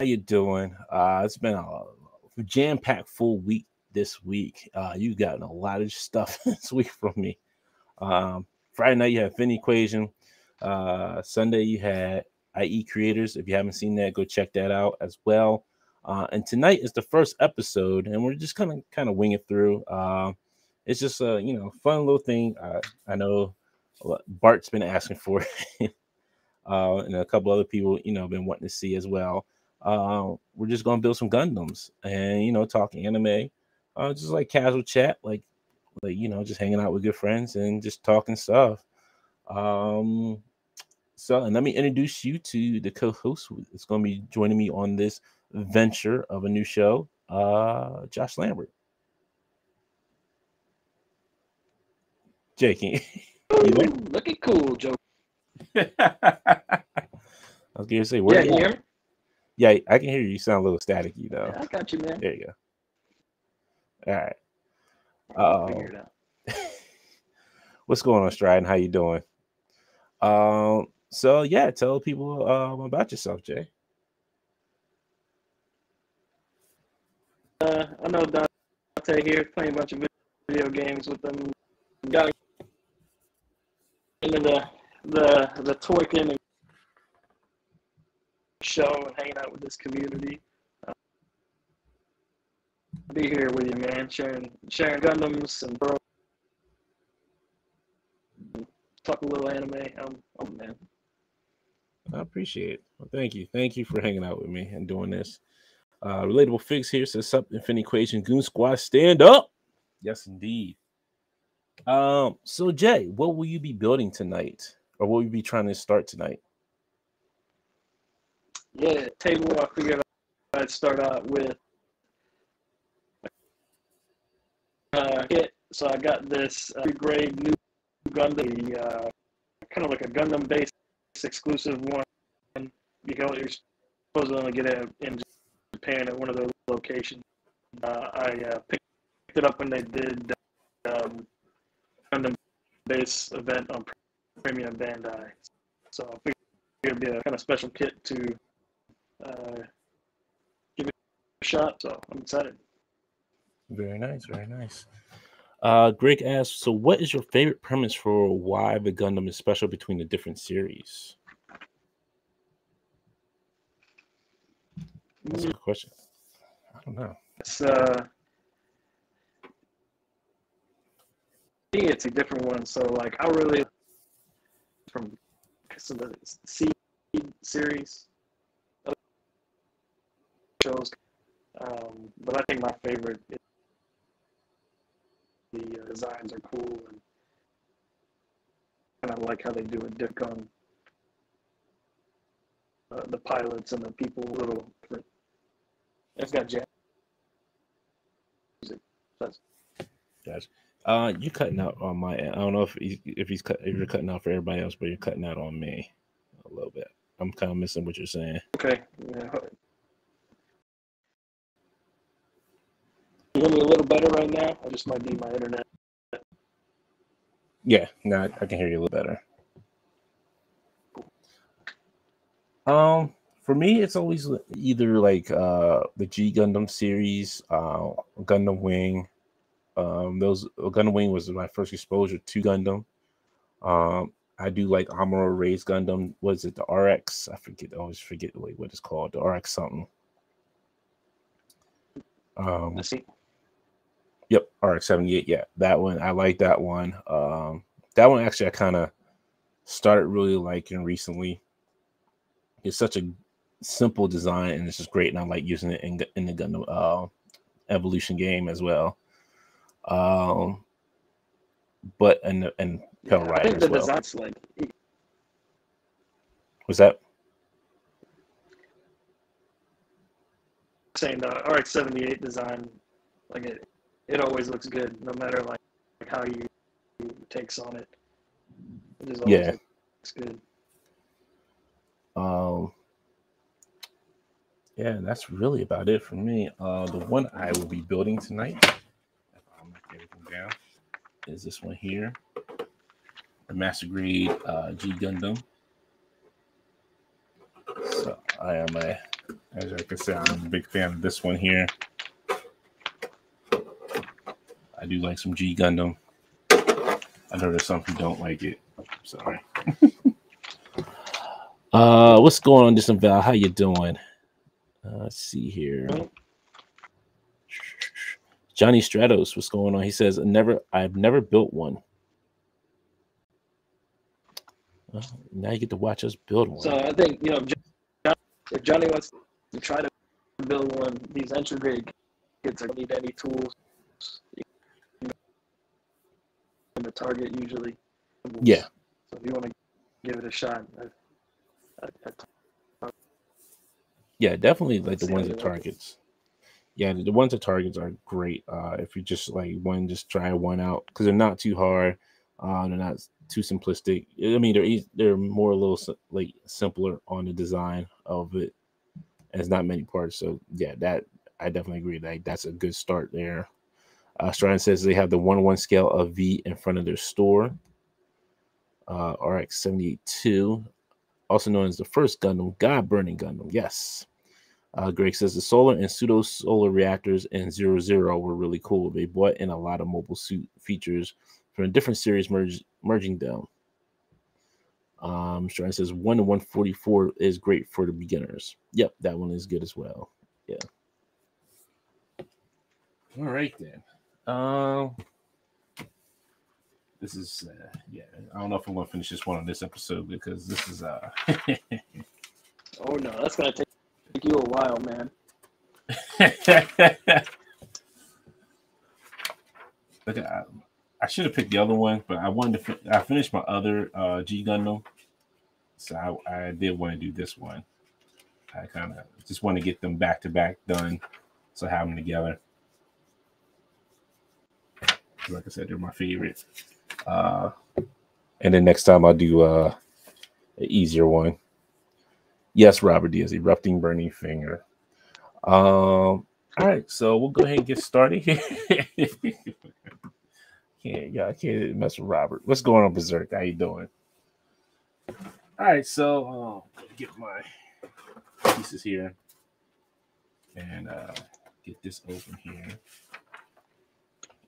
How you doing? Uh, it's been a jam-packed full week this week. Uh, you've gotten a lot of stuff this week from me. Um, Friday night you had Fin Equation. Uh, Sunday you had IE Creators. If you haven't seen that, go check that out as well. Uh, and tonight is the first episode, and we're just kind of kind of wing it through. Uh, it's just a you know fun little thing. Uh, I know Bart's been asking for it, uh, and a couple other people you know been wanting to see as well. Uh, we're just gonna build some Gundams and you know talk anime, uh, just like casual chat, like like you know just hanging out with good friends and just talking stuff. Um, so, and let me introduce you to the co-host that's going to be joining me on this venture of a new show, uh, Josh Lambert. Jake, you looking cool, Joe. I was gonna say, where yeah, you Yeah, I can hear you. You sound a little staticky though. Yeah, I got you, man. There you go. All right. Uh, what's going on, Stride? How you doing? Um, so yeah, tell people um, about yourself, Jay. Uh, I know Dante here, playing a bunch of video games with them. Got into the the the twerking and show and hanging out with this community. Uh, be here with you, man. Sharing sharing Gundams and bro. Talk a little anime. I'm, I'm man. I appreciate it. Well, thank you. Thank you for hanging out with me and doing this. Uh, Relatable Fix here says up Infinity Equation Goon Squad stand up. Yes, indeed. Um, so Jay, what will you be building tonight? Or what will you be trying to start tonight? Yeah, table I figured I'd start out with uh. So I got this uh, grade new Gundam, uh, kind of like a Gundam based exclusive one. You can only, you're supposed to only get it in Japan at one of those locations. Uh, I uh, picked it up when they did um, Gundam base event on Premium Bandai. So I figured it'd be a kind of special kit to uh, give it a shot. So I'm excited. Very nice, very nice. Uh, Greg asks, so what is your favorite premise for why the Gundam is special between the different series? That's a good question. I don't know. It's uh, it's a different one. So like, I really from some of the C series shows, um, but I think my favorite is the uh, designs are cool and kind of like how they do it different uh, the pilots and the people a little. It's got jazz music. That's Gotcha. Uh, you cutting out on my end. I don't know if he's, if he's cut, if you're cutting out for everybody else, but you're cutting out on me a little bit. I'm kind of missing what you're saying. okay. Yeah. Hear me a little better right now? I just might be my internet. Yeah, no, I, can hear you a little better. Um, for me, it's always either like uh the G Gundam series, uh Gundam Wing. Um, those Gundam Wing was my first exposure to Gundam. Um, I do like Amuro Ray's Gundam. Was it the RX? I forget. I always forget wait, what it's called. The RX something. Um, I see. Yep, RX seventy eight. Yeah, that one. I like that one. Um, that one actually I kind of started really liking recently. It's such a simple design and it's just great, and I like using it in in the Gundam uh, Evolution game as well. Um, but and and Pell I Rider think as the well. design's like Was that? saying the RX seventy eight design, like it, it always looks good, no matter like, how you, you takes on it. It just always Yeah. looks good. Um, yeah, that's really about it for me. Uh, the one I will be building tonight, if I'll mark everything down, is this one here, the Master Grade uh, G Gundam. So I am a As I can say, I'm a big fan of this one here. I do like some G Gundam. I know there's some who don't like it. Sorry. uh, what's going on, Disembowel? How you doing? Uh, let's see here. Johnny Stratos, what's going on? He says, "Never, I've never built one." Well, now you get to watch us build one. So I think you know, if Johnny wants to try to build one, these entry grade kids don't need any tools. The target usually. Yeah. So if you want to give it a shot, I, I, I Yeah, definitely like the ones how at you like it. targets. Yeah, the ones at targets are great. Uh, if you just like one, just try one out because they're not too hard. Uh, they're not too simplistic. I mean, they're eas- they're more a little like simpler on the design of it. And it's not many parts, so yeah, that I definitely agree. Like that's a good start there. Uh, says they have the one one scale of V in front of their store. Uh, RX seventy two, also known as the first Gundam, God Burning Gundam. Yes. Uh, Greg says the solar and pseudo solar reactors in Zero Zero were really cool. They brought in a lot of mobile suit features from a different series, merge, merging them. Um, Shrine says one to one forty four is great for the beginners. Yep, that one is good as well. Yeah. All right then. Um, this is uh, yeah. I don't know if I'm gonna finish this one on this episode because this is uh. Oh no, that's gonna take, take you a while, man. Look, I, I should have picked the other one, but I wanted to. Fi- I finished my other uh, G Gundam, so I, I did want to do this one. I kind of just want to get them back to back done, so have them together. Like I said, they're my favorite. Uh, and then next time I'll do uh, an easier one. Yes, Robert Diaz, erupting burning finger. Um, all right, so we'll go ahead and get started here. can't, yeah, I can't mess with Robert. What's going on, Berserk? How you doing? All right, so um, get my pieces here and uh, get this open here.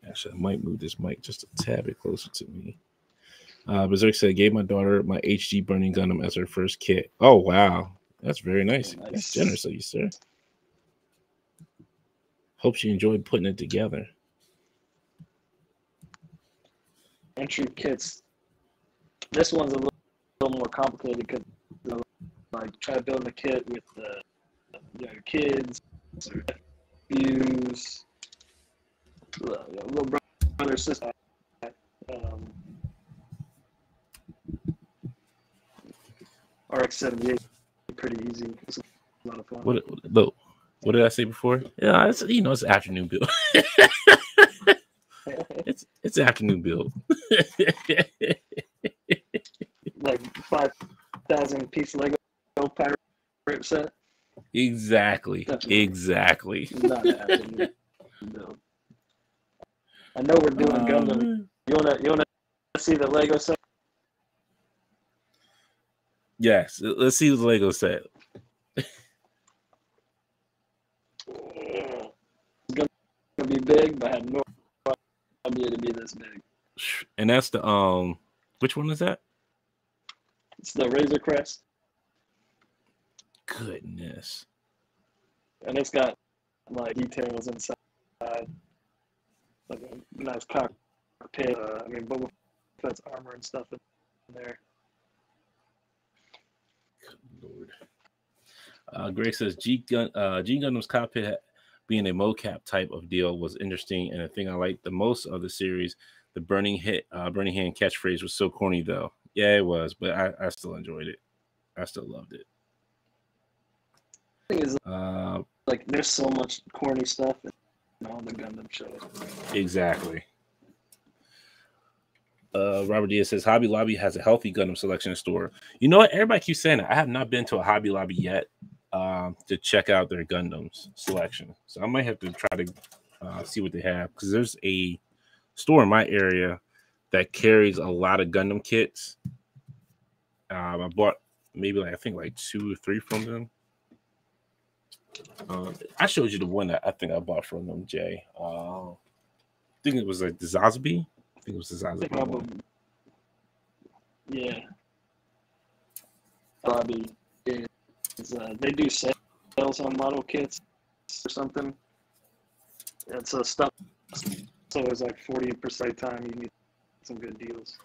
Actually, I might move this mic just a tad bit closer to me. Uh, Berserk said, I gave my daughter my HG Burning Gundam as her first kit. Oh, wow. That's very nice. That's Nice. generous of you, sir. Hope she enjoyed putting it together. Entry kits. This one's a little, little more complicated because like try building a kit with the you know, your kids, or nephews, uh, you know, little brother, sister. Um, RX seventy eight, pretty easy. It's a lot of fun. What look, what did I say before? Yeah, it's you know it's afternoon build. it's it's afternoon build. like five thousand piece Lego pirate set. exactly. Definitely. Exactly. Not an afternoon build. I know we're doing Gundam. Um, You wanna you wanna see the Lego set? yes. Let's see the Lego set. It's gonna be big, but I had no idea to be this big. And that's the um which one is that? It's the Razor Crest, Goodness. and it's got like details inside, like a nice cockpit. Uh, I mean, Boba Fett's armor and stuff in there. Good Lord. Uh, Greg says G Gun uh, G Gundam's cockpit being a mocap type of deal was interesting, and the thing I liked the most of the series, the burning hit, uh, burning hand catchphrase was so corny though. Yeah, it was, but I, I still enjoyed it. I still loved it. thing is, Uh, like, there's so much corny stuff all the Gundam shows. exactly. Uh, Robert Diaz says Hobby Lobby has a healthy Gundam selection store. You know what? Everybody keeps saying that. I have not been to a Hobby Lobby yet um, to check out their Gundams selection. So I might have to try to uh, see what they have because there's a store in my area that carries a lot of Gundam kits. Um, I bought maybe like I think like two or three from them. Um, I showed you the one that I think I bought from them, Jay. Uh, I think it was like the Sazabi. I think it was the Sazabi. One. Yeah. Is uh, they do sales on model kits or something. And so stuff so it's like forty percent time you get some good deals.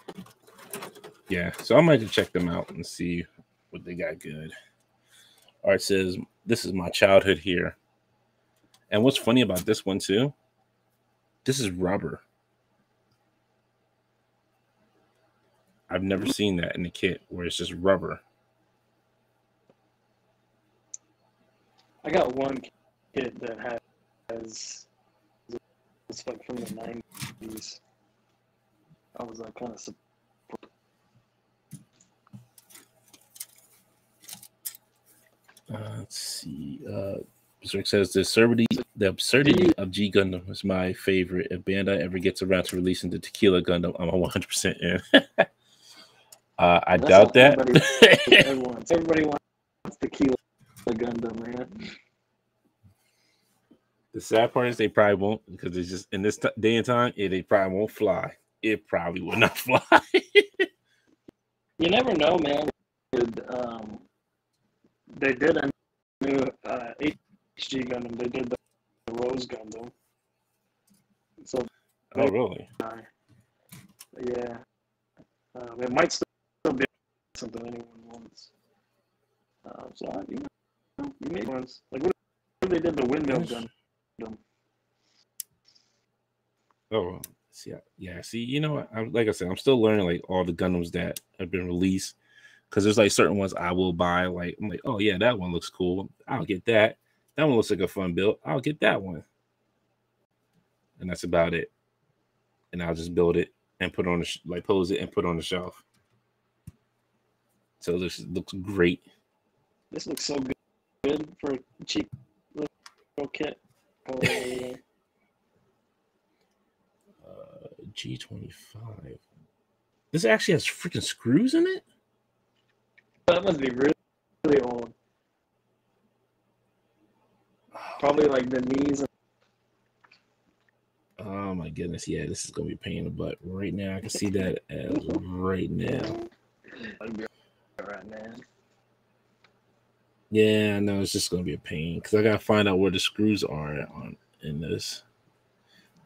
Yeah, so I might check them out and see what they got good. Right, says this is my childhood here. And what's funny about this one too? This is rubber. I've never seen that in a kit where it's just rubber. I got one kit that has it's like from the nineties. I was like kind of Uh, let's see. Uh, Berserk says the absurdity, the absurdity of G Gundam is my favorite. If Bandai ever gets around to releasing the Tequila Gundam, I'm 100 percent in. uh, I That's doubt that. Everybody, everyone wants. Everybody wants Tequila Gundam, man. The sad part is they probably won't because it's just in this t- day and time, it they probably won't fly. It probably will not fly. you never know, man. Um, they did a new uh, HG Gundam. They did the, Rose Gundam. So. Oh really? Uh, yeah. Um, it might still be something anyone wants. Uh, so you know, you made ones like what they did the windmill gun? Oh, yeah, yeah. See, you know, I, like I said, I'm still learning like all the Gundams that have been released because there's like certain ones I will buy. Like I'm like, oh yeah, that one looks cool. I'll get that. That one looks like a fun build. I'll get that one, and that's about it. And I'll just build it and put on the sh- like pose it and put on the shelf. So this looks great. This looks so good, good for a cheap little kit. Oh, uh, G25. This actually has freaking screws in it? That must be really, really old. Probably like the knees. Oh my goodness, yeah, this is gonna be pain in the butt right now. I can see that as right now. Yeah, no, it's just gonna be a pain because I gotta find out where the screws are on in this.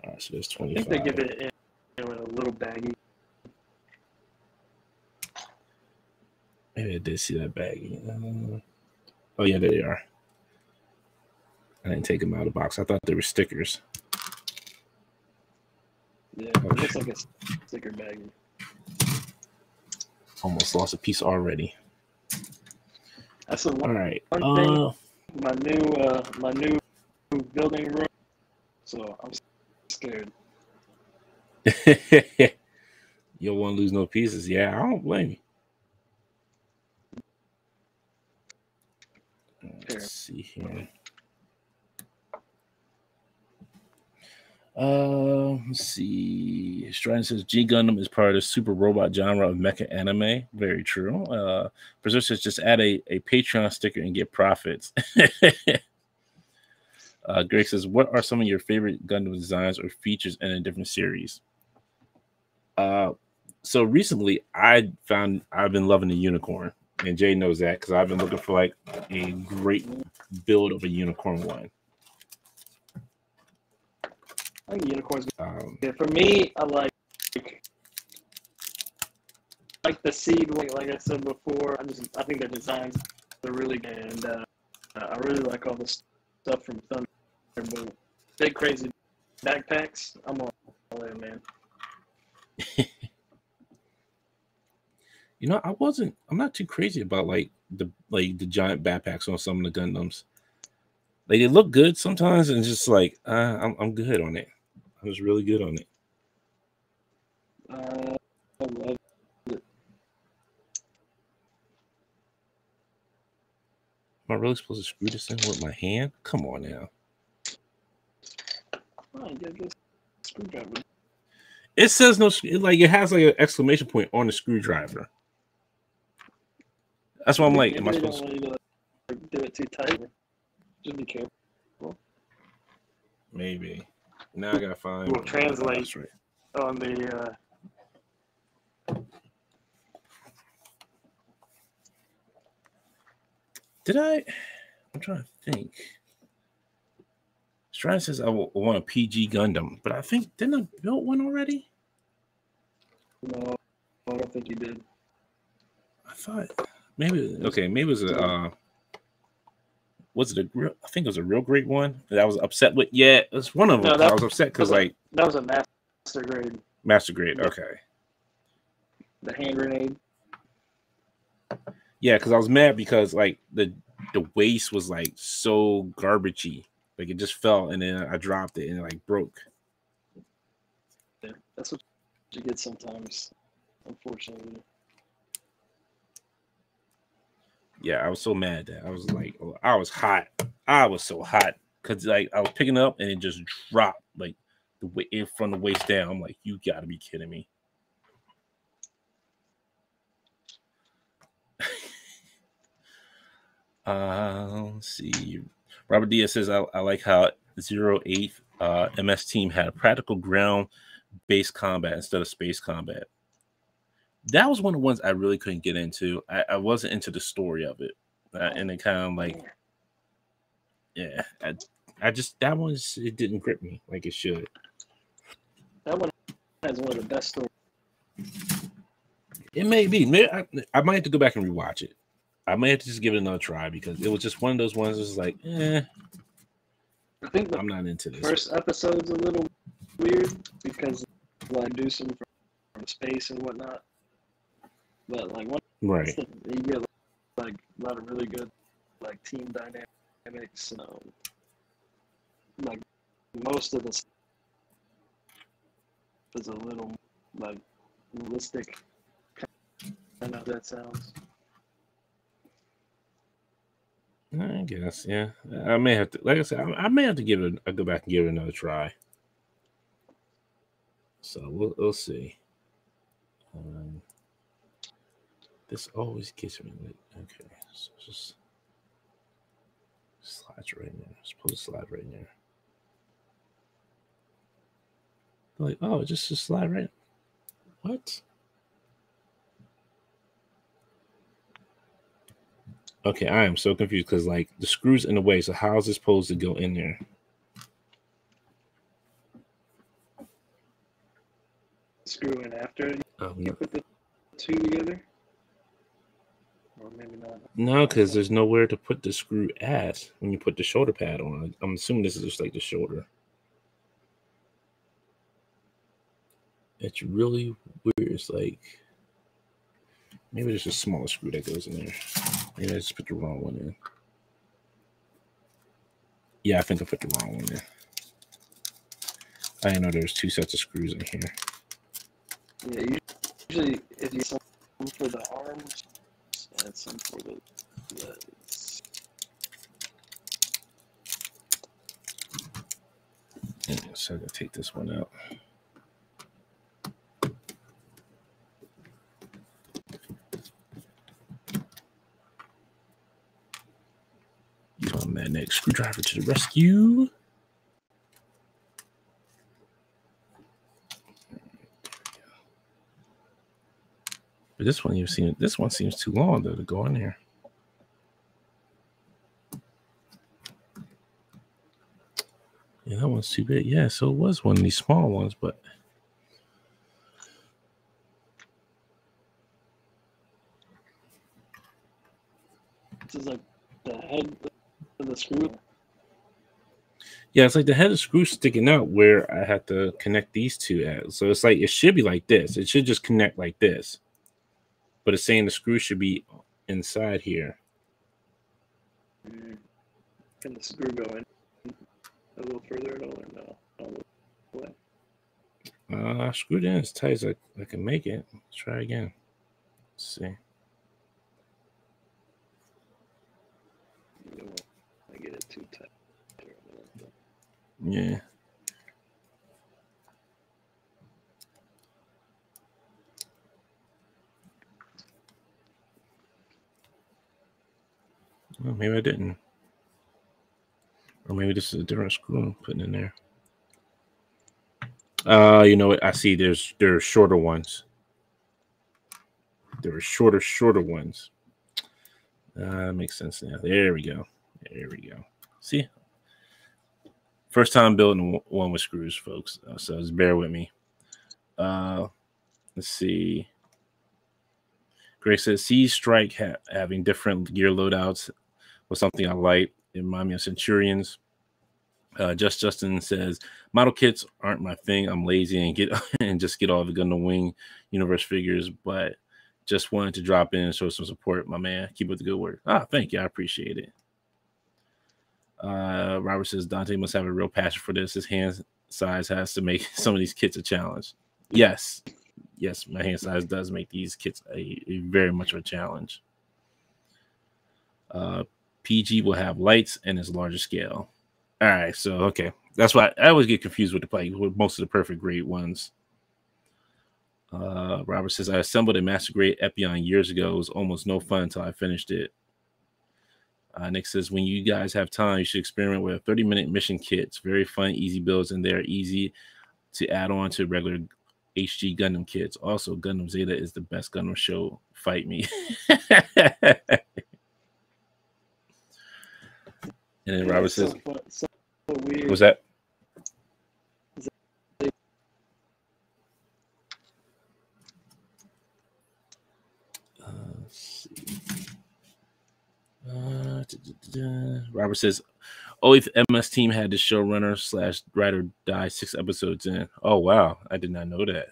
All right, so there's twenty. I think they give it in, in a little baggy. Maybe I did see that baggy. Uh, oh yeah, there they are. I didn't take them out of the box. I thought they were stickers. Yeah, it looks like a sticker baggy. Almost lost a piece already. That's the one, All right. one uh, thing. My new, uh, my new building room. So I'm scared. you don't want to lose no pieces. Yeah, I don't blame you. Let's see here. Uh, let's see. Stratton says G Gundam is part of the super robot genre of mecha anime. Very true. Uh, Berserk says just add a, a Patrón sticker and get profits. uh, Greg says, What are some of your favorite Gundam designs or features in a different series? Uh, so recently I found I've been loving the unicorn, and Jay knows that because I've been looking for like a great build of a unicorn one. I think unicorns. Um, yeah, for me, I like like the seed wing. Like I said before, I just I think the designs are really good, and uh, I really like all the stuff from Thunderbolt. Big crazy backpacks. I'm all in, man. you know, I wasn't. I'm not too crazy about like the like the giant backpacks on some of the Gundams. Like they look good sometimes, and just like uh, I'm I'm good on it. I was really good on it. Uh, I love it. Am I really supposed to screw this in with my hand? Come on now. screwdriver. It says no, like it has like an exclamation point on the screwdriver. That's why I'm like, am I supposed to do it too tight? Just be careful. Maybe. Now I gotta find. We'll translate. That's right. On the uh, Did I? I'm trying to think. Strider says I want a PG Gundam, but I think didn't I build one already? no, I don't think you did. I thought maybe okay, maybe it was a uh was it a real I think it was a real grade one that I was upset with. Yeah, it's one of them. No, that- I was upset because like That was a master grade. Master Grade, okay. The hand grenade. Yeah, because I was mad because like the the waist was like so garbagey. Like it just fell and then I dropped it and it like broke. Yeah, that's what you get sometimes, unfortunately. Yeah, I was so mad that I was like, oh, I was hot. I was so hot because like I was picking up and it just dropped like the way in from the waist down. I'm like, you gotta be kidding me. uh, let's see. Robert Diaz says, I, I like how Zero Eight uh, MS Team had a practical ground based combat instead of space combat. That was one of the ones I really couldn't get into. I, I wasn't into the story of it, uh, and it kind of like, yeah, I, I just that one's it didn't grip me like it should. That one has one of the best stories. It may be. Maybe I, I might have to go back and rewatch it. I might have to just give it another try because it was just one of those ones. That's like, eh, I think the I'm not into this. first episode's a little weird because like do some from space and whatnot. But like once right? you get like a lot of really good like team dynamics. Um, like most of this is a little like realistic. I know that sounds. I guess, yeah. I may have to, like I said, I, I may have to give it. I go back and give it another try. So we'll we'll see. Um, this always gets me. Like, okay, so just slides right in there. Just put a slide right in there. Like, oh, just a slide right. What? Okay, I am so confused because like the screws in the way. So how is this supposed to go in there? Screw in after Um, you put the two together, or maybe not. no, because there's nowhere to put the screw at when you put the shoulder pad on. I'm assuming this is just like the shoulder. It's really weird. It's like maybe there's a smaller screw that goes in there. Maybe I just put the wrong one in. Yeah, I think I put the wrong one in. I didn't know there was two sets of screws in here. Yeah, usually if you for the arms and some for the. Yeah, so I'm gonna take this one out. Use my magnetic screwdriver to the rescue. But this one you've seen this one seems too long though to go in there. Yeah, that one's too big. Yeah, so it was one of these small ones, but This is like the head of the screw. yeah, it's like the head of the screw sticking out where I have to connect these two at. So it's like it should be like this. It should just connect like this. But it's saying the screw should be inside here. Mm. Can the screw go in a little further at all or no? All the way. Uh, I screwed in as tight as I, I can make it. Let's try again. Let's see. Don't get it too tight. Yeah. Well, maybe I didn't. Or maybe this is a different screw I'm putting in there. Uh, you know what? I see there's there are shorter ones. There are shorter, shorter ones. Uh, makes sense now. There we go. There we go. See, first time building one with screws, folks. Uh, so just bear with me. Uh, let's see. Greg says, "See, Strike ha- having different gear loadouts was something I like. It reminded me of Centurions." Uh, Just Justin says, "Model kits aren't my thing. I'm lazy and get and just get all the Gundam Wing universe figures, but just wanted to drop in and show some support, my man. Keep up the good work. Ah, thank you. I appreciate it." Uh, Robert says Dante must have a real passion for this. His hand size has to make some of these kits a challenge. Yes, yes, my hand size does make these kits a, a very much of a challenge. Uh, PG will have lights and is larger scale. All right, so okay, that's why I always get confused with the play with most of the perfect grade ones. Uh, Robert says I assembled a master grade Epyon years ago. It was almost no fun until I finished it. Uh, Nick says when you guys have time, you should experiment with a 30 minute mission kits. Very fun, easy builds, and they're easy to add on to regular HG Gundam kits. Also, Gundam Zeta is the best Gundam show. Fight me. and then Robert says, so, so weird. "Was that?" Uh, see. Uh. Robert says, "Oh, if MS Team had the showrunner slash writer die six episodes in." Oh wow, I did not know that.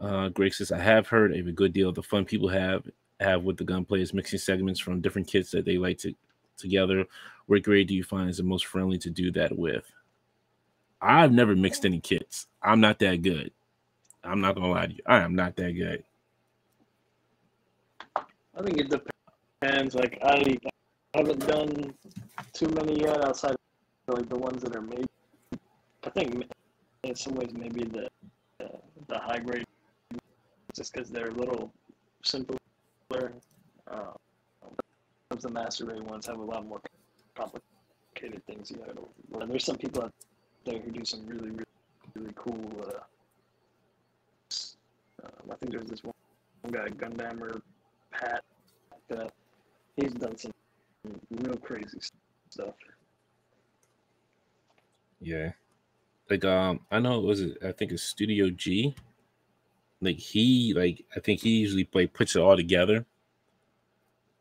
Uh, Greg says, "I have heard a good deal of the fun people have have with the Gunpla is mixing segments from different kits that they like to together. What grade do you find is the most friendly to do that with?" I've never mixed any kits. I'm not that good. I'm not gonna lie to you. I am not that good. I think it depends. Like I haven't done too many yet outside of like the ones that are made. I think in some ways maybe the the, the high grade just because they're a little simpler. Uh, the master grade ones have a lot more complicated things you know. And there's some people out there who do some really really really cool. Uh, um, I think there's this one guy, Gundammer Pat, that he's done some real crazy stuff. Yeah. Like um I know it was I think it's Studio G. Like he like I think he usually like puts it all together.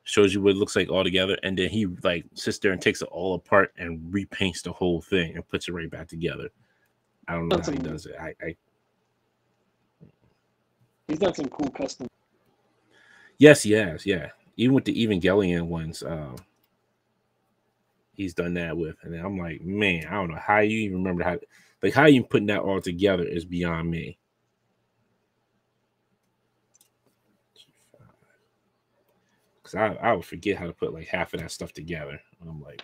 Shows you what it looks like all together, and then he like sits there and takes it all apart and repaints the whole thing and puts it right back together. I don't know That's how he does it. I, I He's done some cool custom. yes, he has, yeah. Even with the Evangelion ones, um, he's done that with, and I'm like, man, I don't know how you even remember how, like, how you putting that all together is beyond me. Because I, I would forget how to put like half of that stuff together. And I'm like,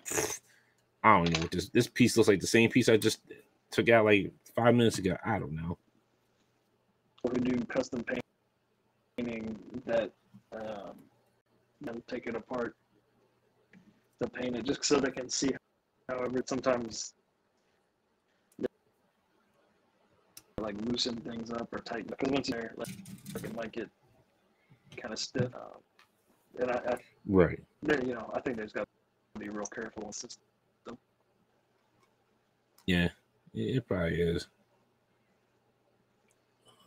I don't know what this this piece looks like. The same piece I just took out like five minutes ago. I don't know. who do custom painting that um, they'll take it apart to paint it just so they can see. However, sometimes like loosen things up or tighten because once you're like, looking like it kind of stiff. Um, and I, I Right. there, you know, I think there's got to be real careful with this. Yeah, it, probably is.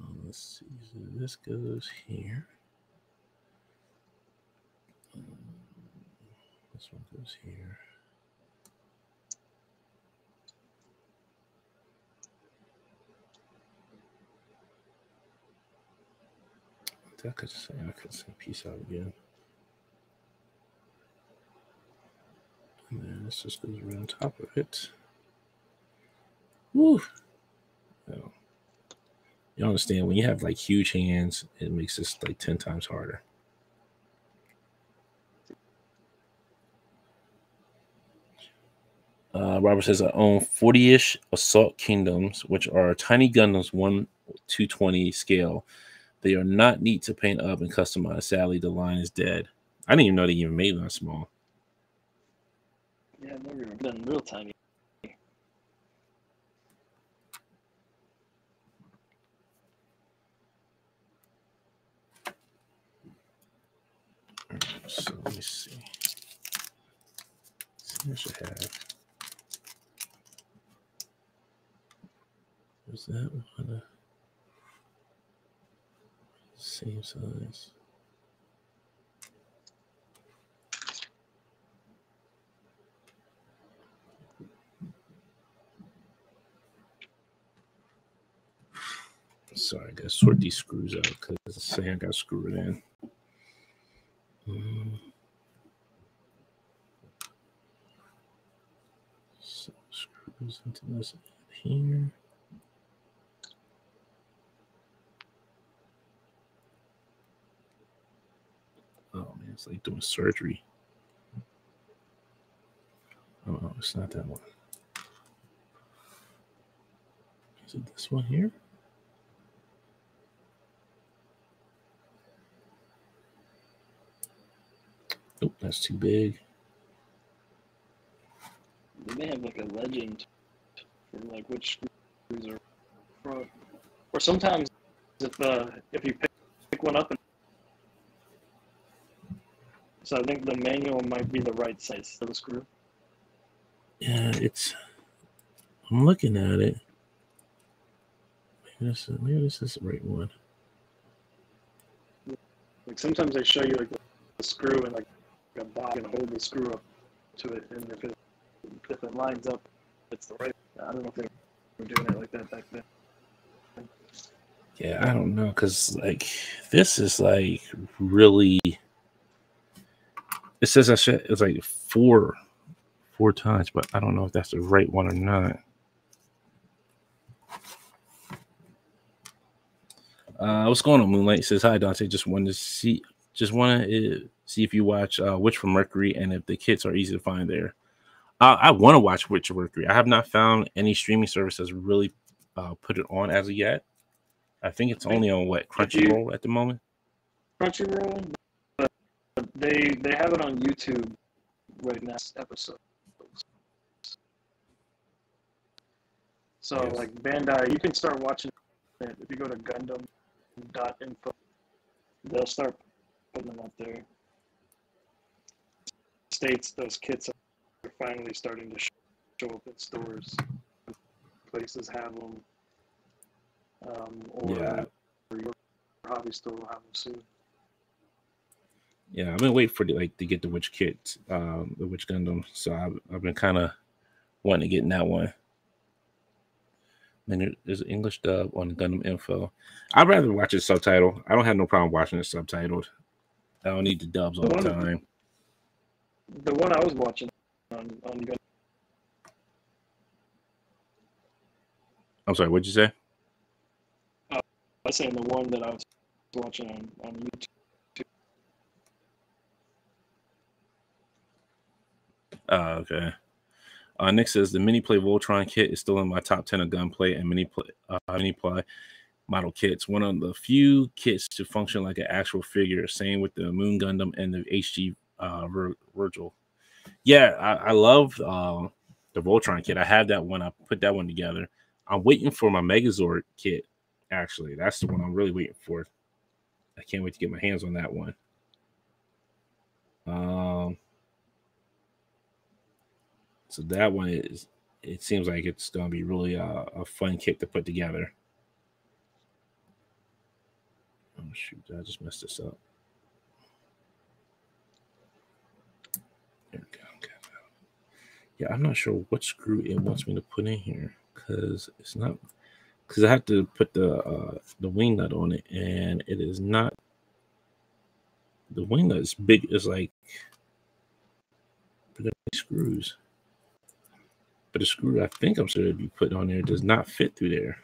Uh, let's see. So this goes here. Um, This one goes here. I could say I could say peace out again. And this just goes right on top of it. Woo. So, you understand when you have like huge hands, it makes this like 10 times harder. Uh, Robert says, I own 40 ish Assault Kingdoms, which are tiny Gundams 1 220 scale. They are not neat to paint up and customize. Sadly, the line is dead. I didn't even know they even made them small. Yeah, I've never done real tiny. So let me see. I should have. Was that one? Same size. Sorry, I gotta sort these screws out because saying I got screwed in. Mm. So screws into this here. Oh man, it's like doing surgery. Oh, it's not that one. Is it this one here? That's too big. They may have like a legend for like which screws are for, or sometimes if uh, if you pick, pick one up and so I think the manual might be the right size for the screw. Yeah, it's. I'm looking at it. Maybe this is, maybe this is the right one. Like sometimes they show you like the screw and like a box and hold the screw up to it, and if it if it lines up, it's the right. I don't know if they were doing it like that back then. Yeah, I don't know, cause like this is like really. It says I should. It's like four, four times, but I don't know if that's the right one or not. Uh, what's going on, Moonlight? says hi, Dante. Just wanted to see, just want to see if you watch uh, Witch from Mercury and if the kits are easy to find there. Uh, I want to watch Witch from Mercury. I have not found any streaming service that's really uh, put it on as of yet. I think it's only on what Crunchyroll at the moment. Crunchyroll, but they they have it on YouTube right now. Episode. So Yes. like Bandai, you can start watching it if you go to Gundam.info. They'll start putting them up there. States those kits are finally starting to show up in stores. Places have them, um, or Yeah. your hobby store will have them soon. Yeah, I've been waiting for the, like to get the Witch kit, um, the Witch Gundam. So I've, I've been kind of wanting to get in that one. And there- there's an English dub on Gundam info. I'd rather watch it subtitled. I don't have no problem watching it subtitled. I don't need the dubs all the One of- time. The one I was watching on on Gundam I'm sorry, what'd you say? I was saying the one that I was watching on, on YouTube. Uh, okay. Uh, Nick says the Minipla Voltron kit is still in my top 10 of Gunpla and Minipla, uh, Minipla model kits. One of the few kits to function like an actual figure. Same with the Moon Gundam and the HG uh, Vir- Virgil. Yeah, I, I love uh, the Voltron kit. I have that one. I put that one together. I'm waiting for my Megazord kit. Actually, that's the one I'm really waiting for. I can't wait to get my hands on that one. Um, so that one is. It seems like it's going to be really uh, a fun kit to put together. Oh shoot! I just messed this up. There we go. Okay. Yeah, I'm not sure what screw it wants me to put in here because it's not because I have to put the uh, the wing nut on it, and it is not. The wing nut is big. It's like screws. But the screw I think I'm supposed to be put on there does not fit through there.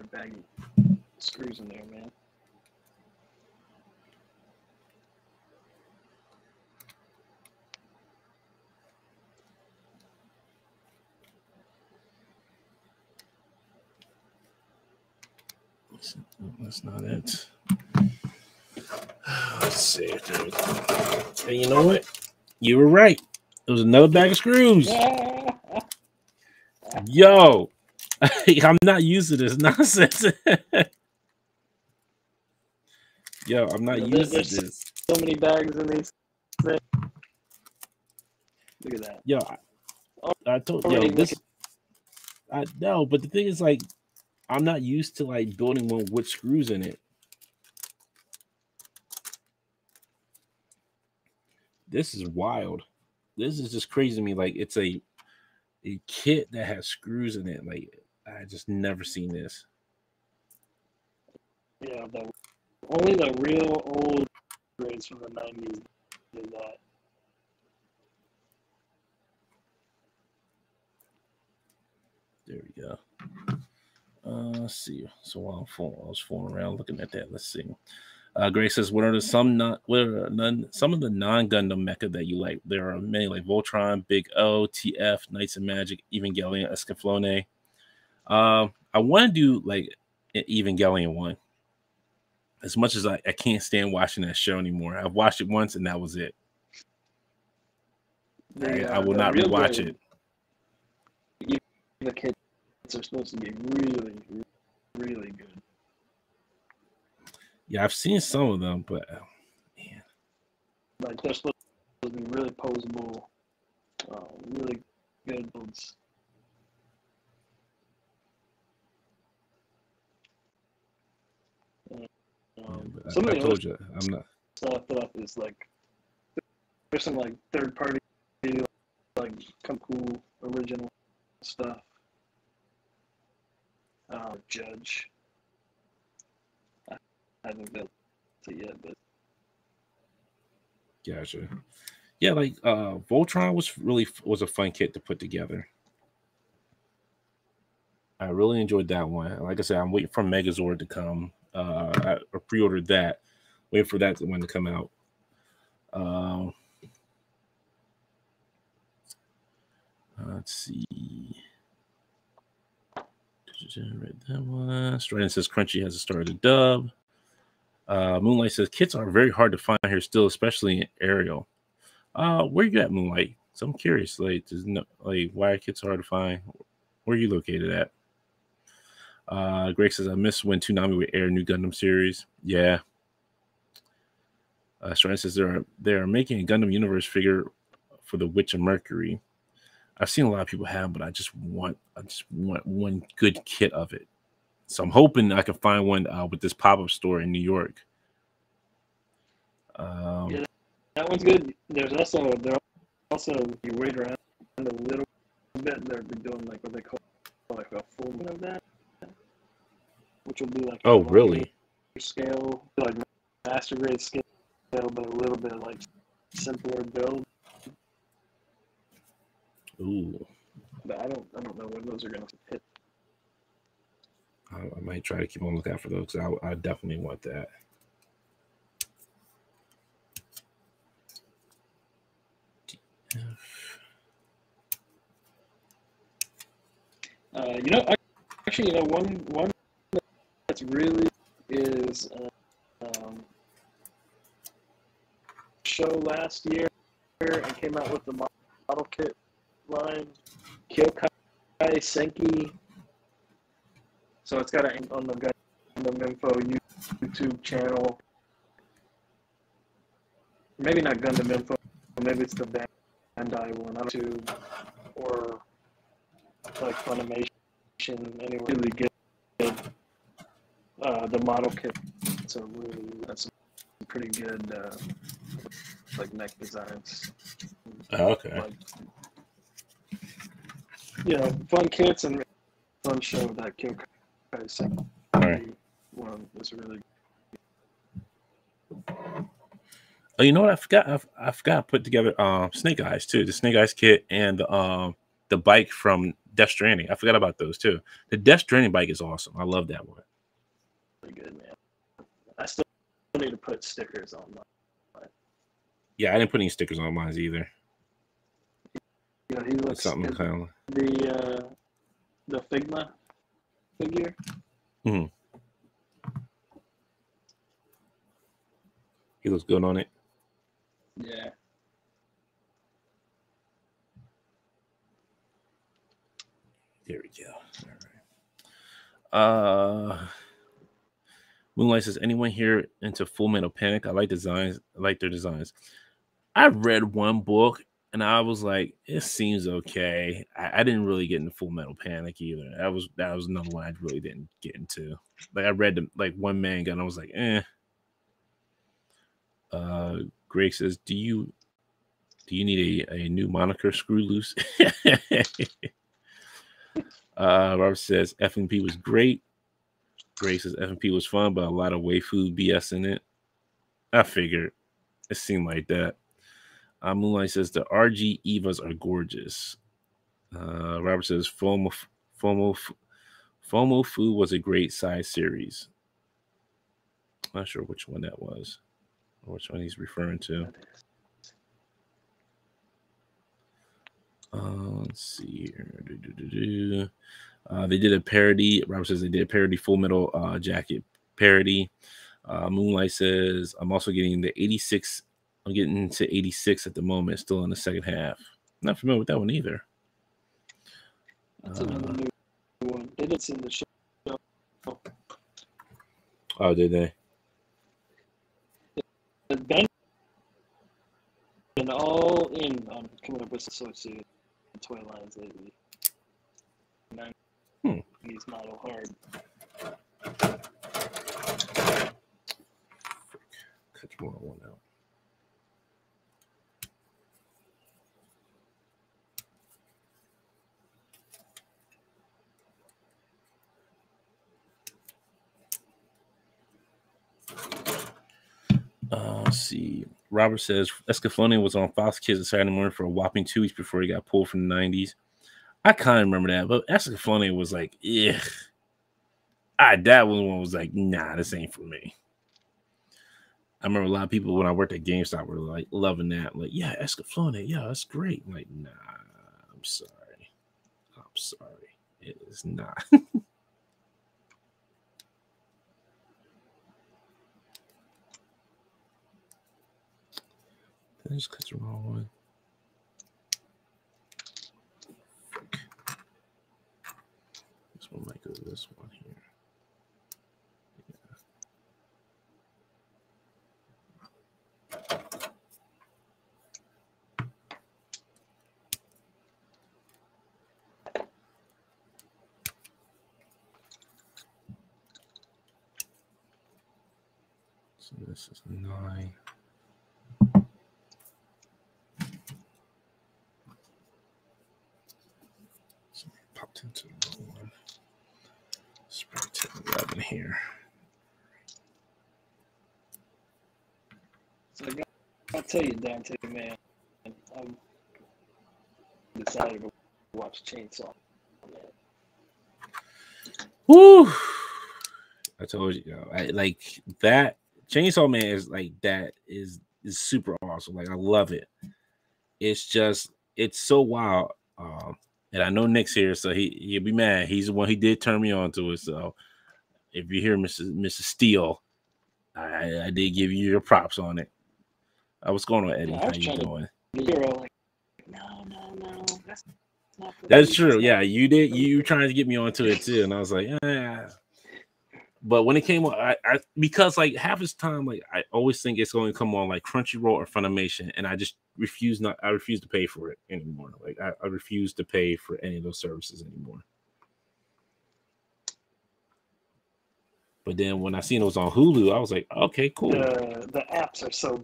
Another bag of screws in there, man. That's not it. Let's see. Hey, you know what? You were right. It was another bag of screws. Yo, I'm not used to this nonsense. Yo, I'm not used to this. So many bags in these. Look at that. Yo, I, I told yo this. I know, but the thing is, like, I'm not used to like building one with screws in it. This is wild. This is just crazy to me. Like, it's a a kit that has screws in it. Like, I just never seen this. Yeah, the, only the real old grades from the '90s did that. There we go. Uh, let's see. So while I was fooling around looking at that. Let's see. Uh, Grace says, "What are the some not what are none some of the non Gundam mecha that you like? There are many like Voltron, Big O, TF, Knights of Magic, Evangelion, Escaflowne. Um, I want to do like an Evangelion one. As much as I, I can't stand watching that show anymore. I've watched it once and that was it. I, I will not rewatch it. The kids are supposed to be really, really good. Yeah, I've seen some of them, but oh, man, like they're supposed to be really posable, uh, really good builds. Um, I, some I of the told you, I'm not. stuff that is like there's some like third party like cool original stuff. Uh, Judge. I haven't built it yet, but Gotcha. Yeah, like uh Voltron was really was a fun kit to put together. I really enjoyed that one. Like I said, I'm waiting for Megazord to come. Uh I pre-ordered that, waiting for that one to come out. Um let's see. Read that one. Stridon says Crunchy has a started a dub. Uh, Moonlight says kits are very hard to find here still, especially in Ariel. Uh, where you at, Moonlight? So I'm curious, like, does no, like why are kits hard to find? Where are you located at? Uh, Greg says I miss when Toonami would air new Gundam series. Yeah. Uh, Stridon says they're they're making a Gundam Universe figure for the Witch of Mercury. I've seen a lot of people have, but I just want I just want one good kit of it. So I'm hoping I can find one uh, with this pop up store in New York. Um, yeah, that one's good. There's also there also you wait around a little bit. They're doing like what they call like a full one of that, which will be like oh really scale like master grade scale, but a little bit like simpler build. Ooh. But I don't I don't know when those are gonna hit. I, I might try to keep on lookout for those. because I, I definitely want that. Uh, you know, actually, you know, one one that's really is uh, um, show last year and came out with the model kit line, Kyokai Senki. So it's got a on the Gundam Info YouTube channel. Maybe not Gundam Info, maybe it's the Bandai one, I don't or like Funimation. Anyway, really good. Uh, the model kit, so really that's some pretty good uh, like neck designs. Oh, okay. Like, you know, fun kits and fun show that Kyokai Senki Right. one was really Oh, you know what? I forgot. I, I forgot to put together um Snake Eyes too. The Snake Eyes kit and the um the bike from Death Stranding. I forgot about those too. The Death Stranding bike is awesome. I love that one pretty good, man. I still need to put stickers on mine. Yeah, I didn't put any stickers on mine either. You know, he looks That's something kind of the uh, the Figma figure. Hmm. He looks good on it. Yeah. There we go. All right. Uh Moonlight says, anyone here into Full Metal Panic? I like designs, I like their designs. I read one book and I was like, it seems okay. I, I, didn't really get into Full Metal Panic either. That was that was another one I really didn't get into. Like I read the, like one manga and I was like, eh. Uh, Greg says, do you do you need a, a new moniker? Screw loose. uh, Robert says FMP was great. Says FMP was fun, but a lot of waifu BS in it. I figured it seemed like that. Uh, Moonlight says the RG Evas are gorgeous. Uh, Robert says FOMO, FOMO, Fumoffu was a great size series. Not sure which one that was, or which one he's referring to. Uh, let's see here. Do, do, do, uh, they did a parody. Robert says they did a parody Full Metal uh, Jacket parody. Uh, Moonlight says I'm also getting the 86 I'm getting to 86 at the moment, still in the second half. Not familiar with that one either. That's uh, another new one. They did see the show. Oh, did they? Been been all in on coming up with associated toy lines lately. Hmm. These model hard. Cut more one out. Uh, let's see. Robert says Escaflowne was on Fox Kids on Saturday morning for a whopping two weeks before he got pulled from the 90s. I kind of remember that, but Escaflowne was like, ugh. I that was one was like, nah, this ain't for me. I remember a lot of people when I worked at GameStop were like loving that. Like, yeah, Escaflowne, yeah, that's great. I'm like, nah, I'm sorry. I'm sorry. It is not. I just clicked the wrong one. This one might go to this one here. So this is nine. popped into the wrong one. Spray to 11 here. So I got, I'll tell you, Dante, man, I'm decided to watch Chainsaw. Man. Woo! I told you, I like that. Chainsaw Man is like that is is super awesome. Like I love it. It's just it's so wild. Um, and I know Nick's here, so he he'll be mad. He's the one he did turn me on to it. So if you hear Mrs. Mrs. Steele, I, I did give you your props on it. Uh, what's going on, Eddie? Yeah, How you doing? Like, no, no, no, that's not. That's true. Yeah, you did. You were trying to get me onto it too, and I was like, yeah. But when it came on, I, I because like half his time, like I always think it's going to come on like Crunchyroll or Funimation, and I just refuse not. I refuse to pay for it anymore. Like I, I refuse to pay for any of those services anymore. But then when I seen it was on Hulu, I was like, okay, cool. The the apps are so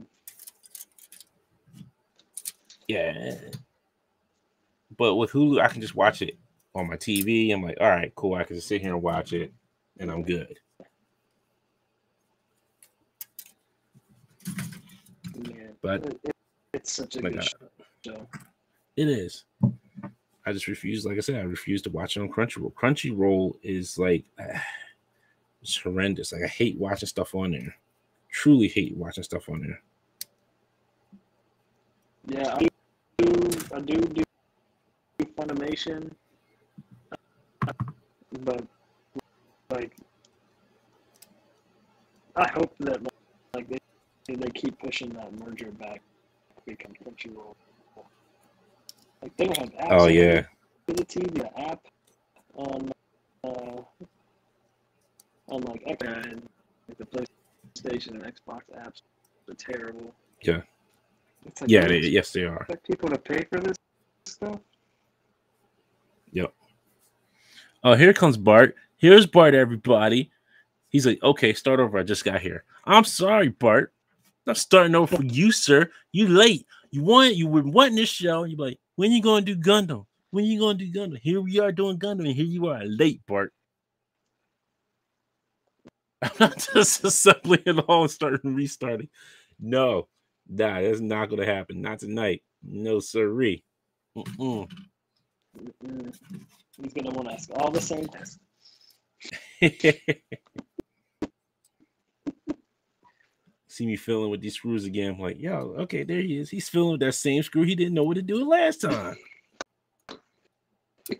yeah. But with Hulu, I can just watch it on my TV. I'm like, all right, cool. I can just sit here and watch it, and I'm good. Yeah, But it's such a good show. It is. I just refuse. Like I said, I refuse to watch it on Crunchyroll. Crunchyroll is like it's horrendous. Like I hate watching stuff on there. Truly hate watching stuff on there. Yeah, I. I do do Funimation, but like I hope that like they they keep pushing that merger back become Crunchyroll. Like they don't have apps. Oh yeah, the TV the app on uh, on like Xbox and like the PlayStation and Xbox apps are terrible. Yeah. It's like, yeah, they, yes they are. expect people to pay for this stuff. Yep. Oh, here comes Bart. Here's Bart, everybody. He's like, okay, start over. I just got here. I'm sorry, Bart. I'm starting over for you, sir. You late. You want you were wanting this show. You're like, when you gonna do Gundam? When you gonna do Gundam? Here we are doing Gundam, and here you are late, Bart. I'm not just assembling it all and starting restarting. No, nah, that's not gonna happen. Not tonight. No, siree. Mm-mm. Mm-mm. He's gonna want to ask all the same questions. See me filling with these screws again. I'm like, yo, okay, there he is. He's filling with that same screw. He didn't know what to do last time.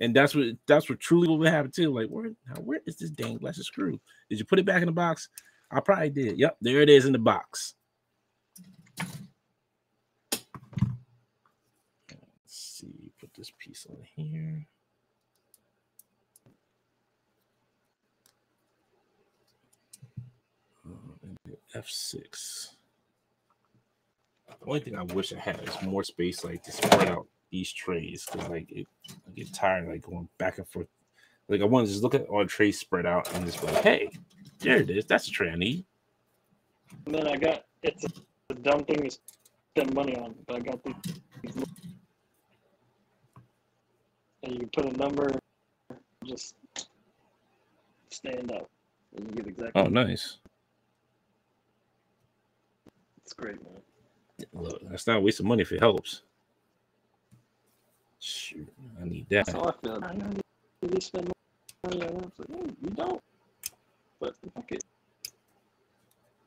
and that's what that's what truly what would happen too. Like, where now where is this dang blessed screw? Did you put it back in the box? I probably did. Yep, there it is in the box. Let's see, put this piece on here. Uh, F6. The only thing I wish I had is more space, like to spread out these trays, because like it, I get tired like going back and forth. Like I want to just look at all trays spread out and just be like, hey, there it is. That's a tray I need. And then I got it's a dumb thing to spend money on, but I got these. And you put a number, just stand up, and you get exactly. Oh, nice. It's great, man. Look, that's not a waste of money if it helps. Shoot, I need that. That's how I feel. I know you spend money on it. Like, "Oh, you don't. But fuck it,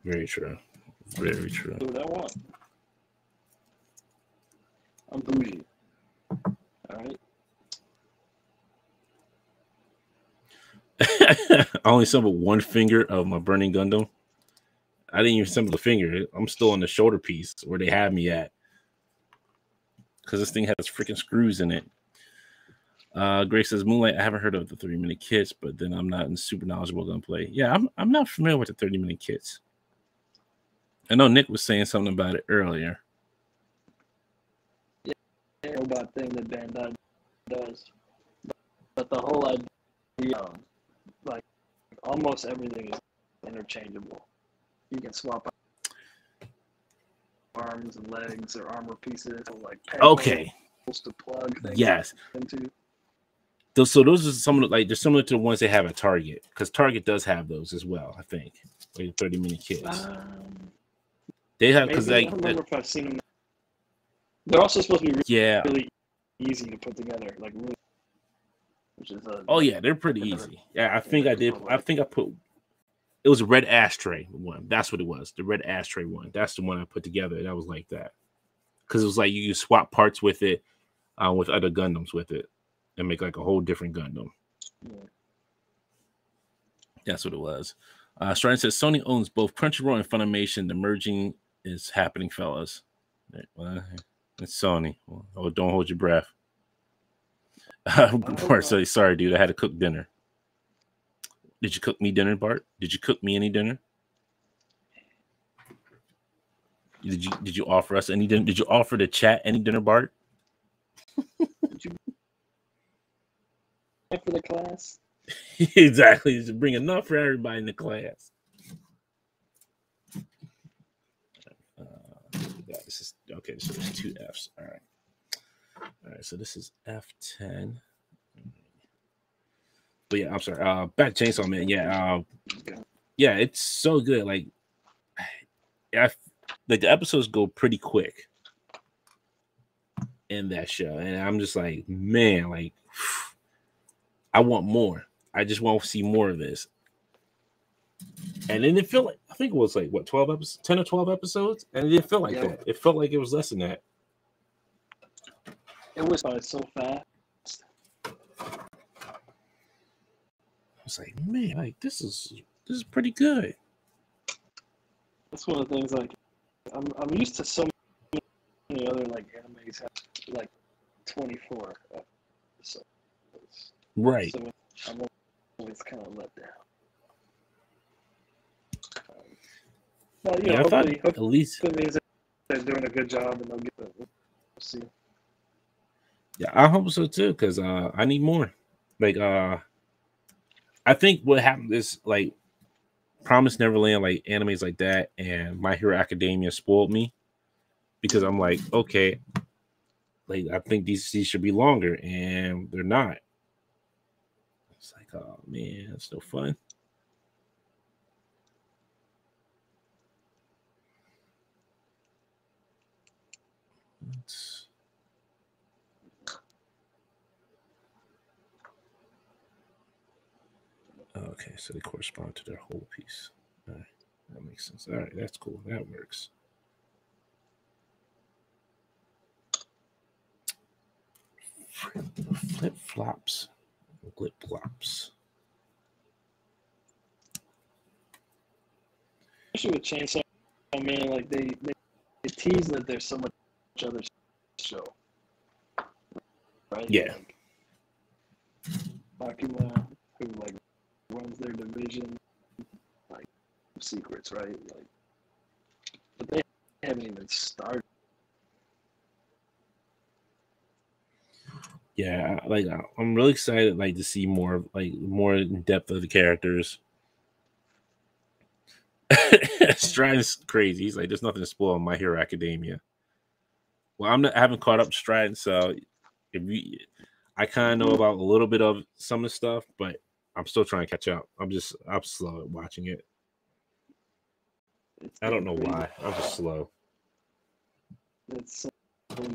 Very true. Very true. do what I want. I'm bougie. All right. I only assembled one finger of my burning Gundam. I didn't even assemble the finger. I'm still on the shoulder piece where they have me at. Because this thing has freaking screws in it. Uh Grace says Moonlight, I haven't heard of the 30 minute kits, but then I'm not in super knowledgeable Gunpla. Yeah, I'm I'm not familiar with the 30 minute kits. I know Nick was saying something about it earlier. Yeah, robot thing that Bandai does. But the whole idea, um, like almost everything is interchangeable. You can swap arms and legs or armor pieces, or like Okay. to plug Yes. into. Those, so those are some of the, like they're similar to the ones they have at Target because Target does have those as well. I think like the 30 minute kits. Um, They have because I like don't remember if I've seen them. They're also supposed to be really, yeah. really easy to put together, like really, which is a Oh yeah, they're pretty Different- easy. Yeah, I think I did. I think I put it was a red Astray one. That's what it was. The red Astray one. That's the one I put together. That was like that because it was like you swap parts with it, uh, with other Gundams with it, and make like a whole different Gundam. yeah. That's what it was. Uh, Strident says Sony owns both Crunchyroll and Funimation. The merging is happening, fellas. It's Sony. Oh, don't hold your breath. Bart "Sorry, dude. I had to cook dinner." Did you cook me dinner, Bart? Did you cook me any dinner? Did you Did you offer us any dinner? Did you offer the chat any dinner, Bart? for the class. exactly. Just bring enough for everybody in the class. Yeah, this is okay. So there's two Fs. All right. All right. So this is F10. But yeah, I'm sorry. Uh, back Chainsaw Man. Yeah. Uh, yeah, it's so good. Like, I like the episodes go pretty quick in that show, and I'm just like, man, like, I want more. I just want to see more of this. And then it felt like I think it was like what 12 episodes, 10 or 12 episodes, and it didn't feel like Yeah. that. It felt like it was less than that. It was by so fast. I was like, man, like this is this is pretty good. that's one of the things. Like, I'm I'm used to so many other like animes have like 24 episodes. Right. So I'm always kind of let down. Well, you Yeah, know, I thought hopefully, at least hopefully they're doing a good job and they'll get the. We'll see. Yeah, I hope so too, because uh I need more. Like uh I think what happened is like Promise Neverland, like animes like that, and My Hero Academia spoiled me because I'm like, okay, like I think these these should be longer, and they're not. It's like, oh man, it's no fun. Okay, so they correspond to their whole piece. All right, that makes sense. All right, that's cool. That works. Flip flops, flip flops. Especially with Chainsaw Man, like they, they, they tease that there's so much other show. Right? Yeah. Like, who like runs their division, like secrets, right? Like, but they haven't even started. Yeah, like I'm really excited, like to see more, like more in depth of the characters. Striden's crazy. He's like, there's nothing to spoil in My Hero Academia. Well, I'm not, I haven't caught up to Strident, so if you, I kind of know about a little bit of some of the stuff, but I'm still trying to catch up. I'm just, I'm slow at watching it. I don't know why. I'm just slow. It's so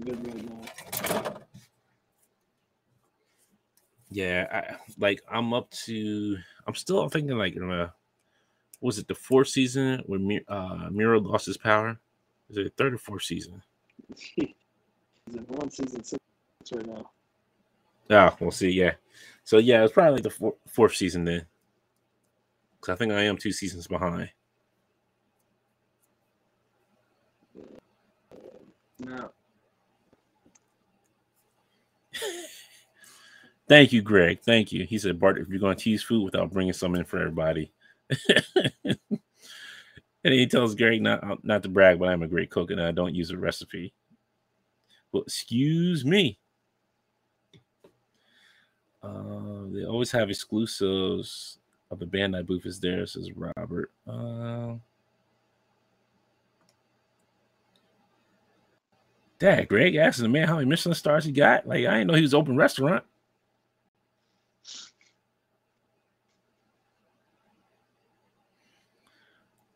good right now. Yeah, I, like I'm up to. I'm still thinking like, was it the fourth season when uh, Mirio lost his power? Is it the third or fourth season? He's in one season six right now. Ah, we'll see. Yeah, so yeah, it's probably like the four, fourth season then, because I think I am two seasons behind. No, Thank you, Greg. Thank you. He said, Bart, if you're going to tease food without bringing some in for everybody. and he tells Greg not not to brag, but I'm a great cook and I don't use a recipe. Well, excuse me. Uh, they always have exclusives of the band. Bandai booth is there, says Robert. Uh, Dad, Greg asking the man how many Michelin stars he got. Like, I didn't know he was open restaurant.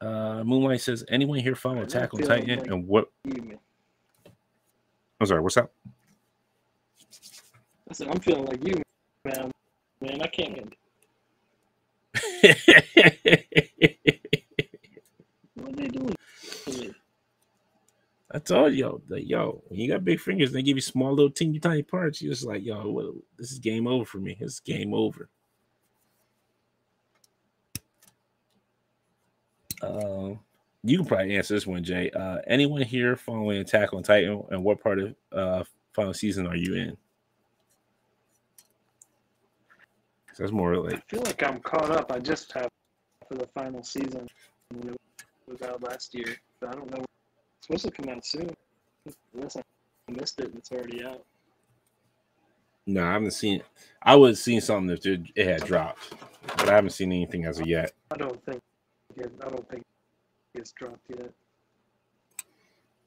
Uh, Moonlight says, anyone here follow I Attack on Titan like- and what? you. I'm sorry, what's up? I said I'm feeling like you, man. Man, I can't. What are they doing? I told you, yo, like, yo, when you got big fingers, they give you small little teeny tiny parts. You're just like, yo, what, this is game over for me. It's game over. Uh, you can probably answer this one, Jay. Uh, anyone here following Attack on Titan, and what part of uh final season are you in? That's more like. I feel like I'm caught up. I just have for the final season it was out last year. But I don't know. It's supposed to come out soon. Unless I missed it and it's already out. no, I haven't seen. It. I would have seen something if it had dropped, but I haven't seen anything as of yet. I don't think I don't think it's dropped yet.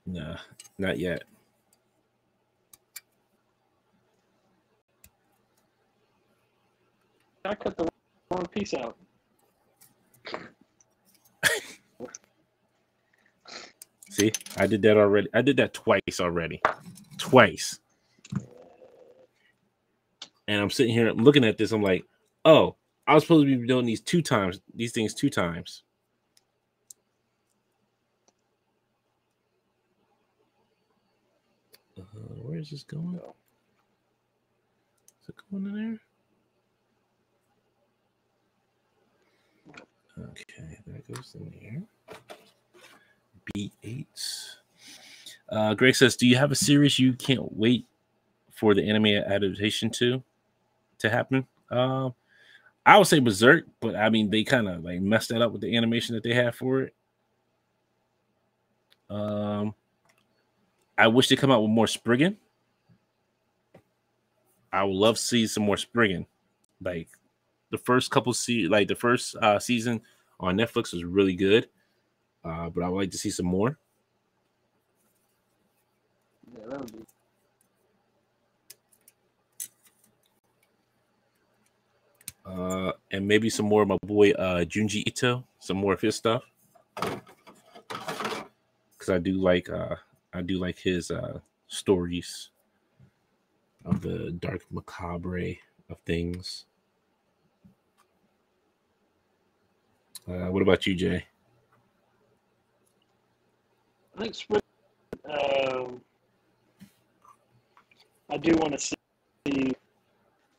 No, not yet. I cut the wrong piece out. See, I did that already. I did that twice already. Twice. And I'm sitting here I'm looking at this. I'm like, oh, I was supposed to be doing these two times, these things two times. Uh, where is this going? No. Is it going in there? Okay, that goes in here. B8. Uh, Greg says, "Do you have a series you can't wait for the anime adaptation to to happen?" Uh, I would say Berserk, but I mean they kind of like messed that up with the animation that they have for it. Um, I wish they come out with more Spriggan. I would love to see some more Spriggan. Like the first couple see like the first uh, season on Netflix was really good, uh, but I would like to see some more. Yeah, that would be. Uh, and maybe some more of my boy uh, Junji Ito, some more of his stuff, because I do like uh, I do like his uh, stories of the dark macabre of things. Uh, what about you, Jay? I think Spring. Um, I do want to see. I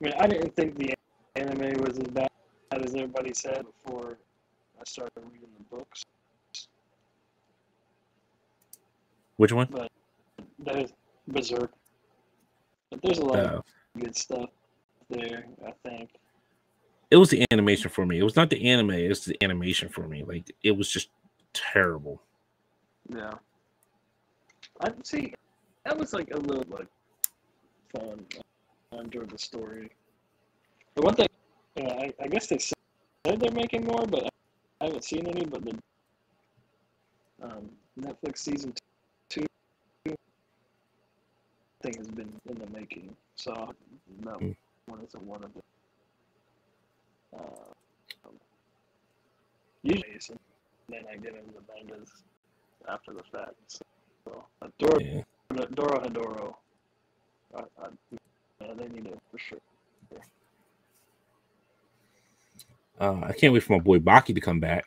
mean, I didn't think the anime was as bad as everybody said before I started reading the books. Which one? But that is Berserk. But there's a lot Uh, of good stuff there. I think. it was the animation for me. It was not the anime. It was the animation for me. Like it was just terrible. Yeah. I see. That was like a little like fun. I enjoyed the story. The one thing, yeah, I, I guess they said they're making more, but I haven't seen any. But the um, Netflix season two thing has been in the making, so that Mm. one isn't one of the. Uh, um, usually, and then I get into the mangas after the fact. So, uh, Doro, Yeah. Dorohedoro, I, I, yeah, they need it for sure. Uh, I can't wait for my boy Baki to come back.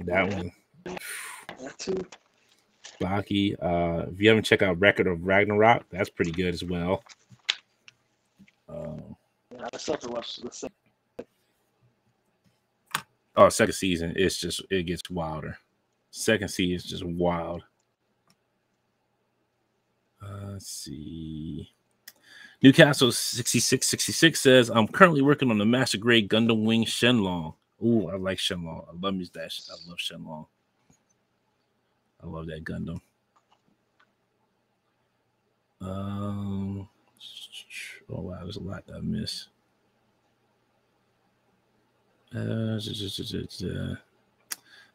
That Yeah. one, That too. Baki. Uh, if you haven't checked out Record of Ragnarok, that's pretty good as well. Um, Yeah, I still have to watch the second. oh, second season, it's just it gets wilder. Second season is just wild. Uh, let's see. Newcastle 6666 says, I'm currently working on the Master Grade Gundam Wing Shenlong. Ooh, I like Shenlong. I love me that. I love Shenlong. I love that Gundam. Um, oh wow, there's a lot that I miss. Uh,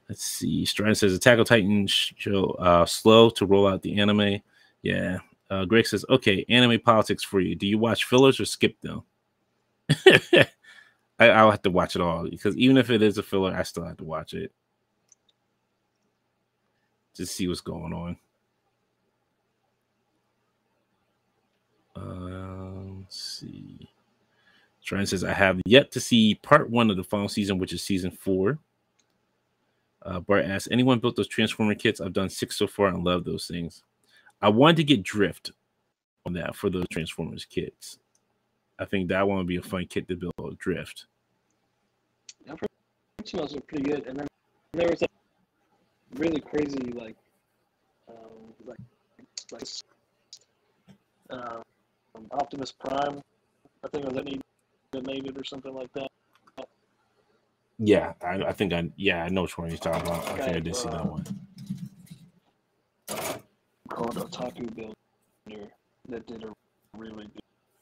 let's see. Stratton says Attack on Titan show uh, slow to roll out the anime. Yeah. Uh, Greg says, okay, anime politics for you. Do you watch fillers or skip them? I, I'll have to watch it all because even if it is a filler, I still have to watch it to see what's going on. Um, let's see. Trent says, I have yet to see part one of the final season, which is season four. Uh, Bart asks, anyone built those Transformer kits? I've done six so far and love those things. I wanted to get Drift on that for those Transformers kits. I think that one would be a fun kit to build Drift. smells are pretty good. And then there was a really crazy like, um, like, like, um, Optimus Prime. I think it was any donated or something like that. Yeah, I, I think I yeah I know which one you're talking about. I think I did see that uh, one. Called Otaku Builder that did a really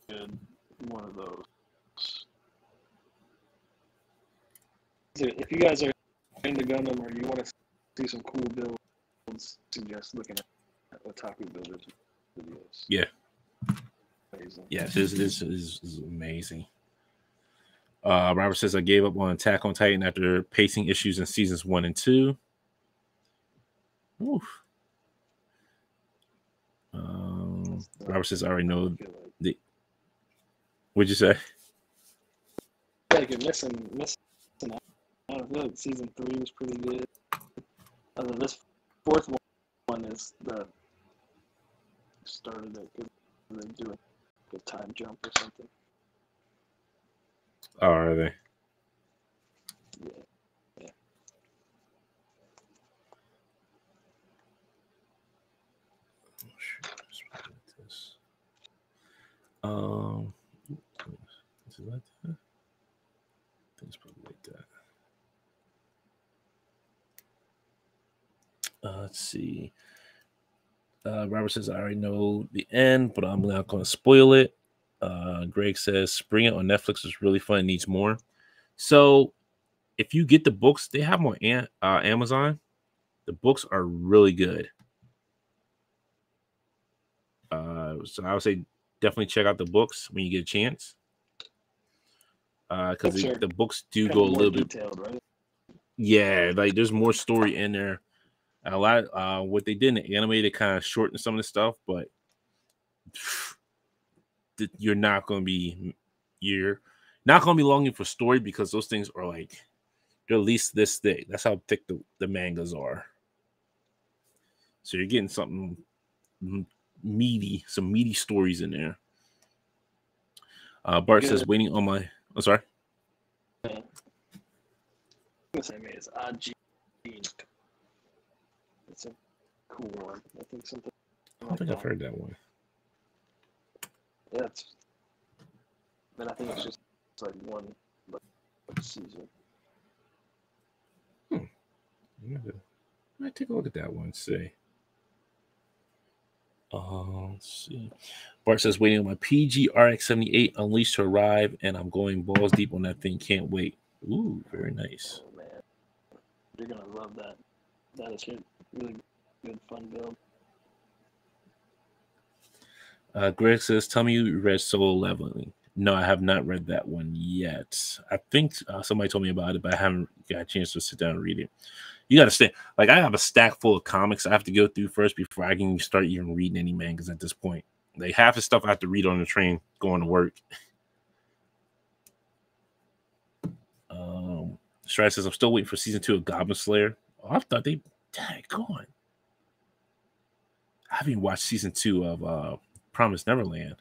good one of those. If you guys are into Gundam or you want to see some cool builds, suggest looking at Otaku Builder's videos. Yeah. Amazing. Yes, this, this is, is amazing. Uh, Robert says I gave up on Attack on Titan after pacing issues in seasons one and two. Oof. Um, Robert says I already know. the. What'd you say? Like you're missing missing out. I feel like season three was pretty good. And then this fourth one is the started it and they do a time jump or something. Oh, are they? Yeah. yeah. Oh, um, is it like that? Uh, let's see. Uh, Robert says, I already know the end, but I'm not going to spoil it. Uh, Greg says, Spriggan on Netflix is really fun. needs more. So, if you get the books, they have them on uh, Amazon. The books are really good. Uh, so I would say definitely check out the books when you get a chance. Because uh, the, the, books do go a little bit right? Yeah, like there's more story in there. A lot. Uh, what they did in the anime, they kind of shortened some of the stuff, but you're not going to be you're not going to be longing for story because those things are like they're at least this thick. That's how thick the, the mangas are. So you're getting something meaty, some meaty stories in there. Uh, Bart says, waiting on my. I'm oh, sorry. The same is Aji. It's a cool one. I think something. I don't think that. I've heard that one. Yeah, it's. Then I think it's just it's like one like, season. Hmm. I might take a look at that one. See. Uh, let's see. Bart says, waiting on my PG RX 78 Unleashed to arrive, and I'm going balls deep on that thing. Can't wait. Ooh, very nice. Oh, man. You're going to love that. That is really good, fun build. Uh, Greg says, tell me you read Solo Leveling. No, I have not read that one yet. I think uh, somebody told me about it, but I haven't got a chance to sit down and read it you got to stay. Like I have a stack full of comics I have to go through first before I can start even reading any mangas at this point. Like half the stuff I have to read on the train going to work. Um, Stride says I'm still waiting for season two of Goblin Slayer. Oh, I thought they dang. I haven't watched season two of uh Promise Neverland.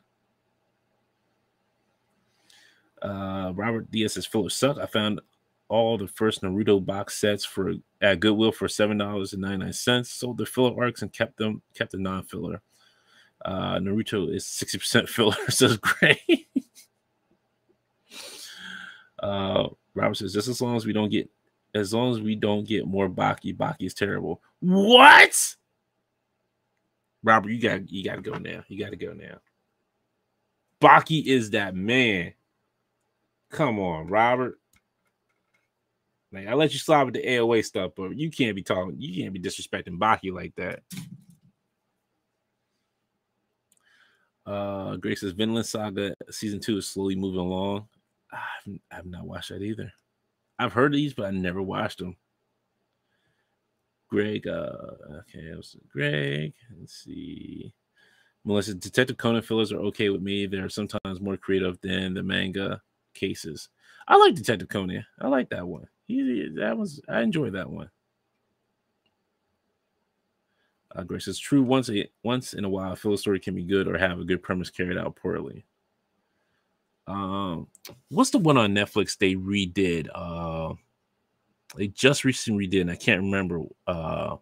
Uh, Robert Diaz says filler suck. I found all the first Naruto box sets for at Goodwill for seven dollars and ninety nine cents. Sold the filler arcs and kept them kept the non filler. Uh, Naruto is sixty percent filler, says Gray. uh, Robert says just as long as we don't get as long as we don't get more Baki, Baki is terrible. What? Robert, you got you got to go now. You got to go now. Baki is that man. Come on, Robert. Like I let you slide with the AOA stuff, but you can't be talking, you can't be disrespecting Baki like that. Uh Grace's Vinland Saga season two is slowly moving along. I've, I've not watched that either. I've heard these, but I never watched them. Greg, uh, okay, was Greg. Let's see. Melissa, Detective Conan fillers are okay with me. They're sometimes more creative than the manga cases. I like Detective Conan. I like that one. He that was I enjoyed that one. Uh, Grace is true. Once a once in a while, a filler story can be good or have a good premise carried out poorly. Um, what's the one on Netflix they redid? Uh, they just recently redid, and I can't remember. Uh,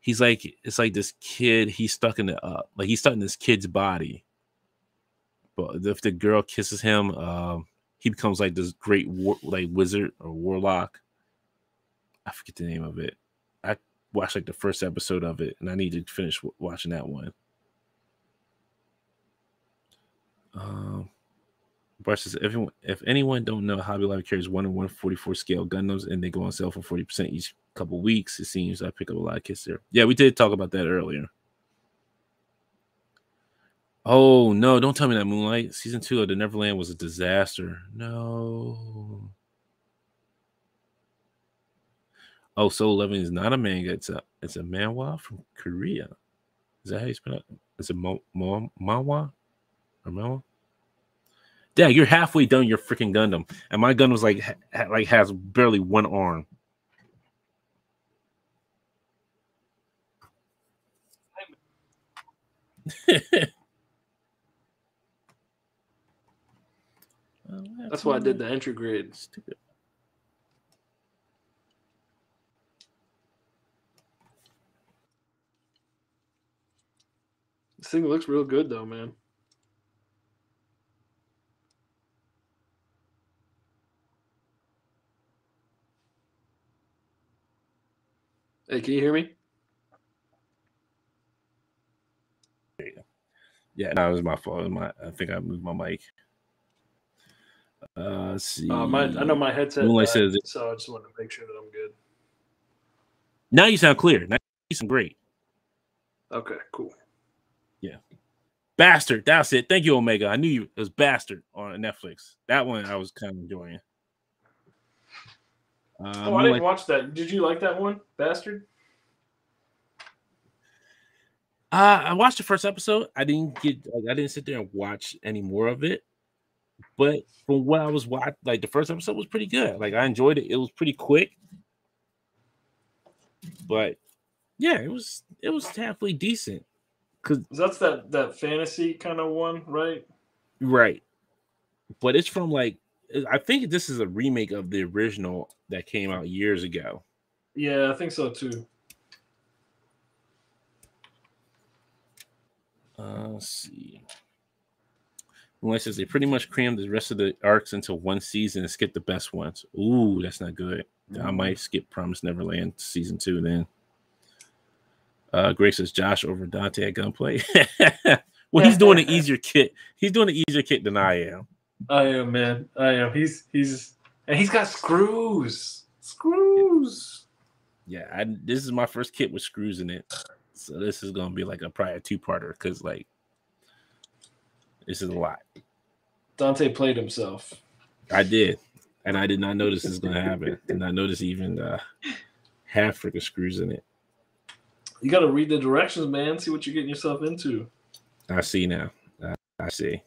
he's like it's like this kid. He's stuck in the uh, like he's stuck in this kid's body, but if the girl kisses him, um. He becomes like this great war, like wizard or warlock. I forget the name of it. I watched like the first episode of it, and I need to finish w- watching that one. Um, Bart says, if, if anyone don't know, Hobby Lobby carries one in 144 scale Gundams, and they go on sale for 40% each couple weeks. It seems I pick up a lot of kits there. Yeah, we did talk about that earlier. Oh no! Don't tell me that Moonlight season two of the Neverland was a disaster. No. Oh, Solo Leveling is not a manga. It's a it's a manhwa from Korea. Is that how you spell it? It's a mo, mo, manhwa or manhwa. Dad, you're halfway done your freaking Gundam, and my gun was like ha, like has barely one arm. That's why I did the entry grade. Stupid. This thing looks real good though, man. Hey, can you hear me? Yeah, that was my fault. My, I think I moved my mic. Uh, let's see. Uh, my, I know my headset. Moonlight died, says it- so I just wanted to make sure that I'm good. Now you sound clear. Now you sound great. Okay, cool. Yeah. Bastard. That's it. Thank you, Omega. I knew you. It was Bastard on Netflix. That one I was kind of enjoying. Uh, oh, I didn't watch that. Did you like that one, bastard? Uh, I watched the first episode. I didn't get. Like, I didn't sit there and watch any more of it. But from what I was watching, like the first episode was pretty good. Like I enjoyed it. It was pretty quick. But yeah, it was it was halfway decent. Cause That's that that fantasy kind of one, right? right, but it's from like I think this is a remake of the original that came out years ago. Yeah, I think so too. Uh, let's see. Moonlight says they pretty much crammed the rest of the arcs into one season and skip the best ones. Ooh, that's not good. I might skip Promise Neverland season two then. Uh, Grace says Josh over Dante at Gunpla. well, he's doing an easier kit. He's doing an easier kit than I am. I am, man. I am. He's he's and he's got screws. Screws. Yeah, I, this is my first kit with screws in it, so this is gonna be like a probably a two parter because like this is a lot. Dante played himself. I did, and I did not notice this is gonna happen. Did not notice even uh, half freaking screws in it. You got to read the directions, man. See what you're getting yourself into. I see now. I, I see.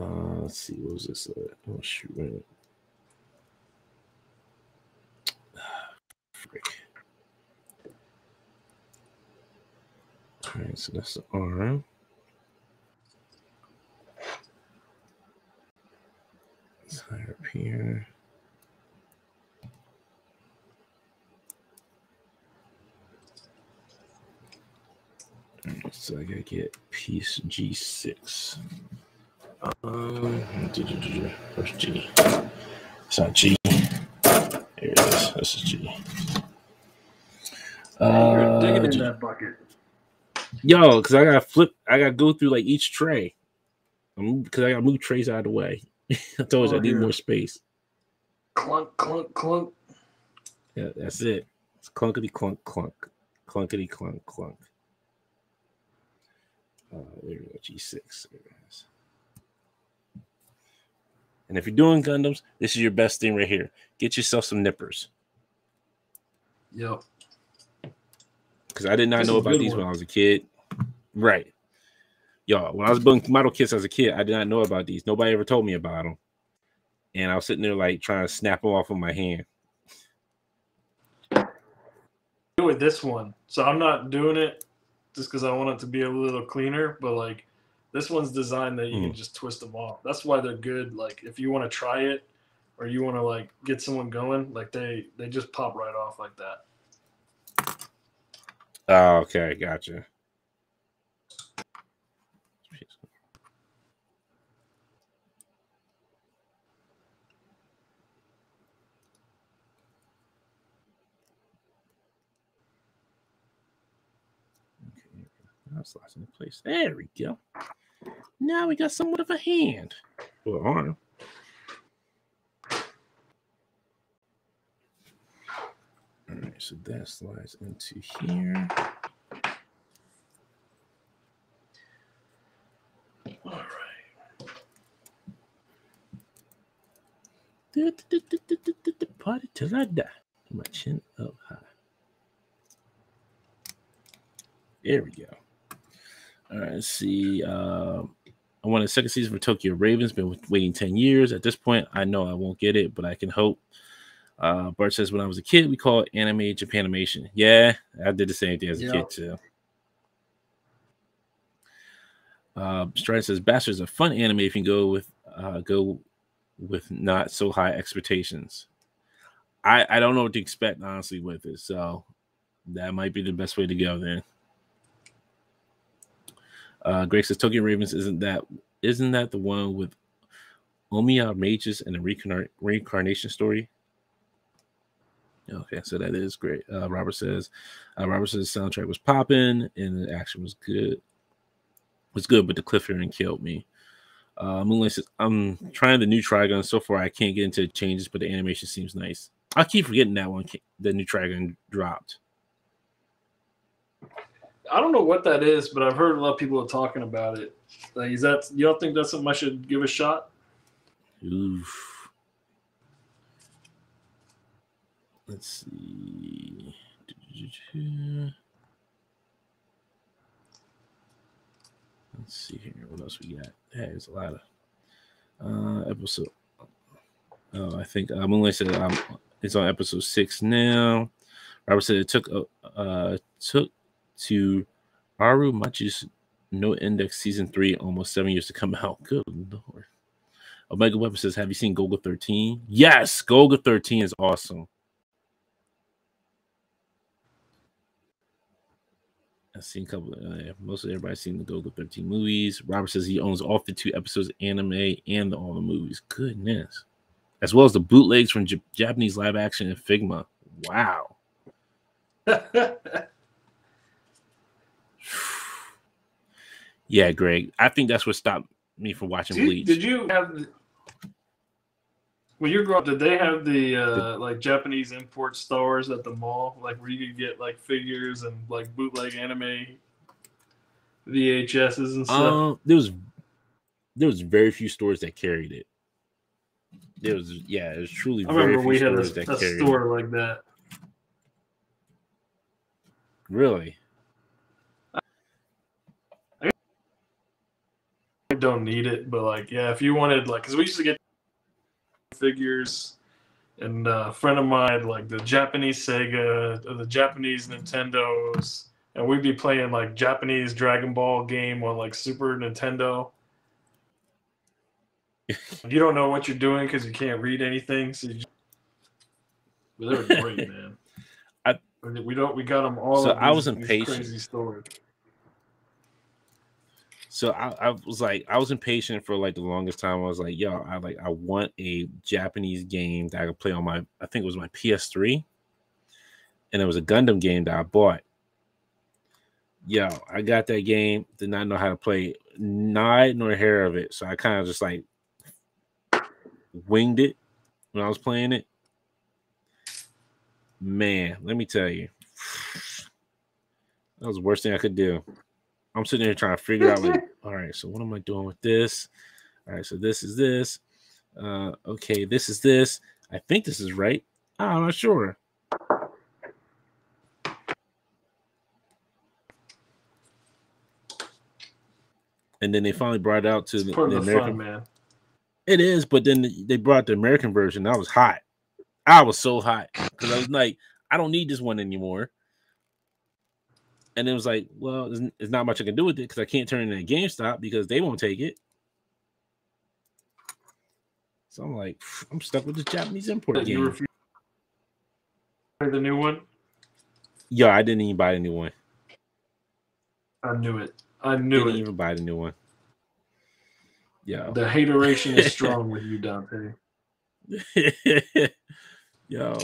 Uh, let's see. What was this? Oh shoot! Wait a minute. Frick. All right, so that's the arm. It's higher up here. So I gotta get piece G6. Um, where's G? It's not G. Here it is. This is G. You're Uh, digging in that bucket. Yo, because I gotta flip, I gotta go through like each tray. Because I gotta move trays out of the way. I told you Oh, I need yeah. more space. Clunk, clunk, clunk. Yeah, that's it. It's clunkety clunk clunk. Clunkety clunk clunk. Uh, there we go. G6. There it is. And if you're doing Gundams, this is your best thing right here. Get yourself some nippers. Yep. Because I did not This know about these one. when I was a kid. Right. Y'all, when I was building model kits as a kid, I did not know about these. Nobody ever told me about them. And I was sitting there like trying to snap them off with my hand. Do with this one. So I'm not doing it just because I want it to be a little cleaner, but like this one's designed that you Hmm. can just twist them off. That's why they're good. Like if you want to try it or you want to like get someone going, like they they just pop right off like that. Oh, okay, gotcha. Okay, now slice into place. There we go. Now we got somewhat of a hand or arm. All right, so that slides into here. All right. Party till I die. My chin up high. There we go. All right, let's see. Um, I want a second season for Tokyo Ravens. Been waiting 10 years. At this point, I know I won't get it, but I can hope. Uh, Bart says, when I was a kid, we called it anime Japanimation. Yeah, I did the same thing as a Yeah. kid, too. Uh, Strider says, Bastard's a fun anime if you go with uh, go with not so high expectations. I I don't know what to expect honestly with it, so that might be the best way to go then. Uh, Greg says Tokyo Ravens isn't that isn't that the one with Omiya mages and a reincarn- reincarnation story? Okay, so that is great. Uh, Robert says, uh, Robert says the soundtrack was popping and the action was good. Was good, but the cliffhanger killed me. Uh, Moonlight says, I'm trying the new Trigun. So far, I can't get into the changes, but the animation seems nice. I keep forgetting that one. The new Trigun dropped. I don't know what that is, but I've heard a lot of people talking about it. Like, is that you don't think that's something I should give a shot? Oof. Let's see. Let's see here. What else we got? Hey, there's a lot of uh episode. Oh, I think uh, Moonlight said um, it's on episode six now. Robert said it took uh took to Aru Majutsu No Index season three almost seven years to come out. Good lord. Omega Weapon says, Have you seen Golgo 13? Yes, Golgo 13 is awesome. I've seen a couple. Uh, most of everybody's seen the Golgo 13 movies. Robert says he owns all 52 episodes of anime and the, all the movies. Goodness. As well as the bootlegs from J- Japanese live action and Figma. Wow. yeah, Greg. I think that's what stopped me from watching did, Bleach. Did you have when you grew up? Did they have the uh, like Japanese import stores at the mall, like where you could get like figures and like bootleg anime VHSs and stuff? Um, there was there was very few stores that carried it. There was yeah, it was truly. I remember we had a, a store it. like that. Really? Don't need it, but like, yeah, if you wanted, like, because we used to get figures, and a friend of mine, like the Japanese Sega, or the Japanese Nintendos, and we'd be playing like Japanese Dragon Ball game on like Super Nintendo. you don't know what you're doing because you can't read anything, so you just... but they were great, man. I, we don't. We got them all. So I was impatient. Crazy stories. So I, I, was like, I was impatient for like the longest time. I was like, yo, I like, I want a Japanese game that I could play on my, I think it was my PS3, and it was a Gundam game that I bought. Yo, I got that game, did not know how to play night nor hair of it, so I kind of just like winged it when I was playing it. Man, let me tell you, that was the worst thing I could do. I'm sitting there trying to figure out like, all right, so what am I doing with this? All right, so this is this. Uh, okay, this is this. I think this is right. I'm not sure. And then they finally brought it out to the, the, American. Fun, man. It is, but then they brought the American version. I was hot. I was so hot because I was like, I don't need this one anymore. And it was like, well, there's, there's not much I can do with it because I can't turn it into GameStop because they won't take it. So I'm like, I'm stuck with the Japanese import game. the new one? Yeah, I didn't even buy the new one. I knew it. I knew didn't it. even buy the new one. Yeah. The hateration is strong with you, Dante. Yo.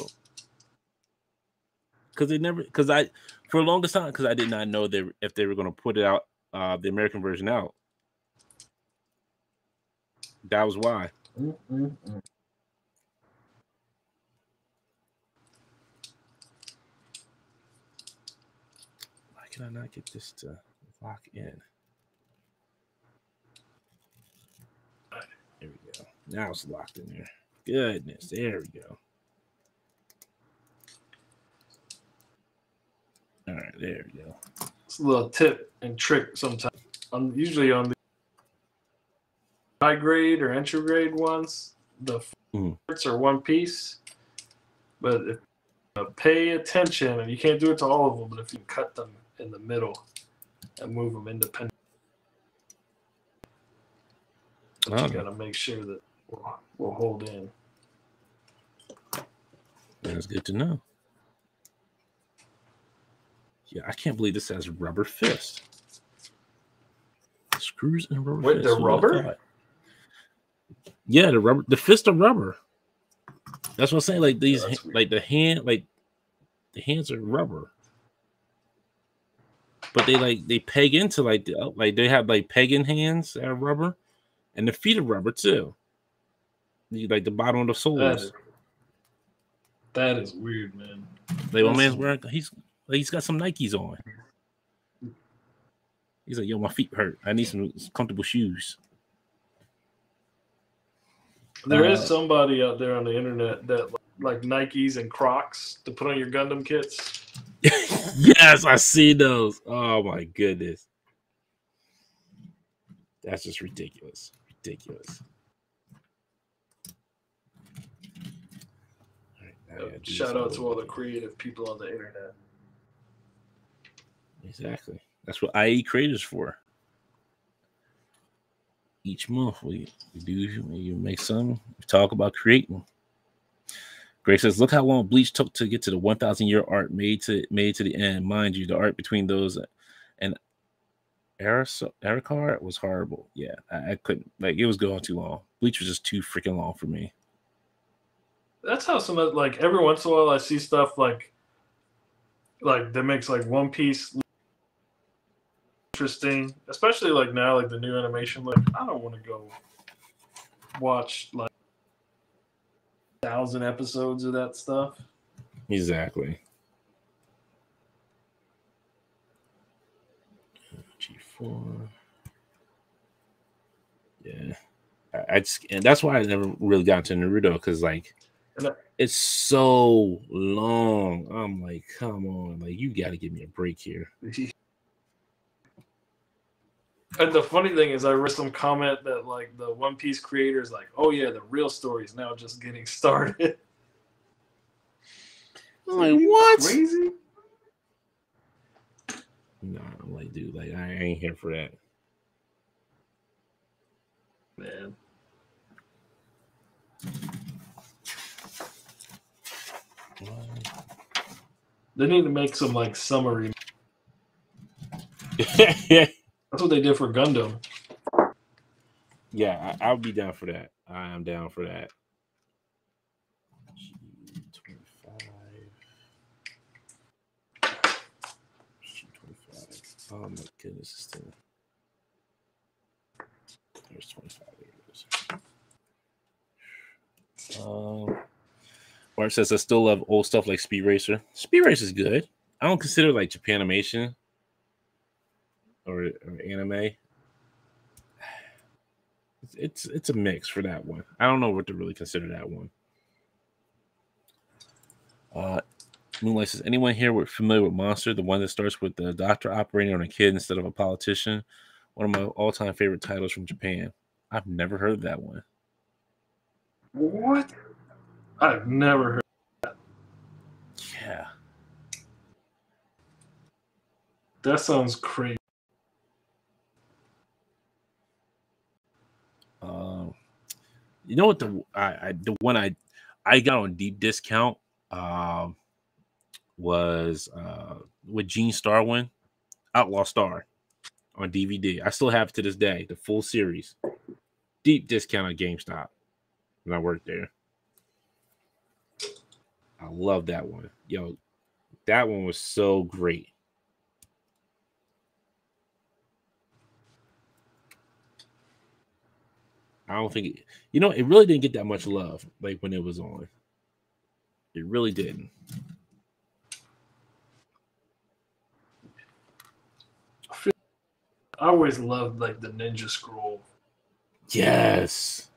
Cause they never cause I for the longest time because I did not know they if they were gonna put it out uh the American version out. That was why. Why can I not get this to lock in? There we go. Now it's locked in there. Goodness, there we go. All right, there we go. It's a little tip and trick sometimes. I'm usually on the high grade or entry grade ones. The parts are one piece, but if uh, pay attention, and you can't do it to all of them, but if you cut them in the middle and move them independent, but Oh. you got to make sure that we'll, we'll hold in. That's good to know. Yeah, I can't believe this has rubber fist. Screws and rubber Wait, fist. they're rubber? Yeah, the rubber, the fist of rubber. That's what I'm saying. Like these, oh, that's like the hand, like The hands are rubber. But they like they peg into like the oh, like they have like pegging hands that are rubber, and the feet are rubber too. Like the bottom of the soles. is, that is weird, man. Like my man's wearing he's like he's got some Nikes on. He's like, yo, my feet hurt. I need some comfortable shoes. There is Uh, somebody out there on the internet that like Nikes and Crocs to put on your Gundam kits. yes, I see those. Oh my goodness. That's just ridiculous. Ridiculous. Right, now I gotta do Shout out to all the creative people on the internet. Exactly. That's what IE creators for. Each month we, we do you make some we talk about creating. Greg says, "Look how long Bleach took to get to the 1,000 year art made to made to the end. Mind you, the art between those and Ericard was horrible. Yeah, I, I couldn't like it was going too long. Bleach was just too freaking long for me. That's how some of like every once in a while I see stuff like like that makes like One Piece interesting, especially like now like the new animation. Like I don't want to go watch like thousand episodes of that stuff. Exactly. G4. Yeah. I, I just and that's why I never really got into Naruto because like it's so long. I'm like, come on, like you gotta give me a break here. And the funny thing is, I read some comment that like the One Piece creators like, oh yeah, the real story is now just getting started. I'm like, what? Crazy. No, I'm like, dude, like I ain't here for that. Man. They need to make some like summary. yeah, That's what they did for Gundam. yeah, I, I'll be down for that. I am down for that. G25. G25. Oh my goodness, it's still. There's 25. There it is. Um, it says I still love old stuff like Speed Racer. Speed Racer is good. I don't consider like Japanimation or, or anime. It's, it's it's a mix for that one. I don't know what to really consider that one. Uh, Moonlight says, anyone here familiar with Monster, the one that starts with the doctor operating on a kid instead of a politician? One of my all-time favorite titles from Japan. I've never heard that one. What? I've never heard. That. Yeah, That sounds crazy. You know what the I, I the one I I got on deep discount um was uh with Gene Starwind, Outlaw Star on DVD. I still have to this day, the full series. Deep discount at GameStop when I worked there. I love that one. Yo, that one was so great. I don't think it, you know it really didn't get that much love like when it was on. It really didn't. I always loved like the Ninja Scroll. Yes.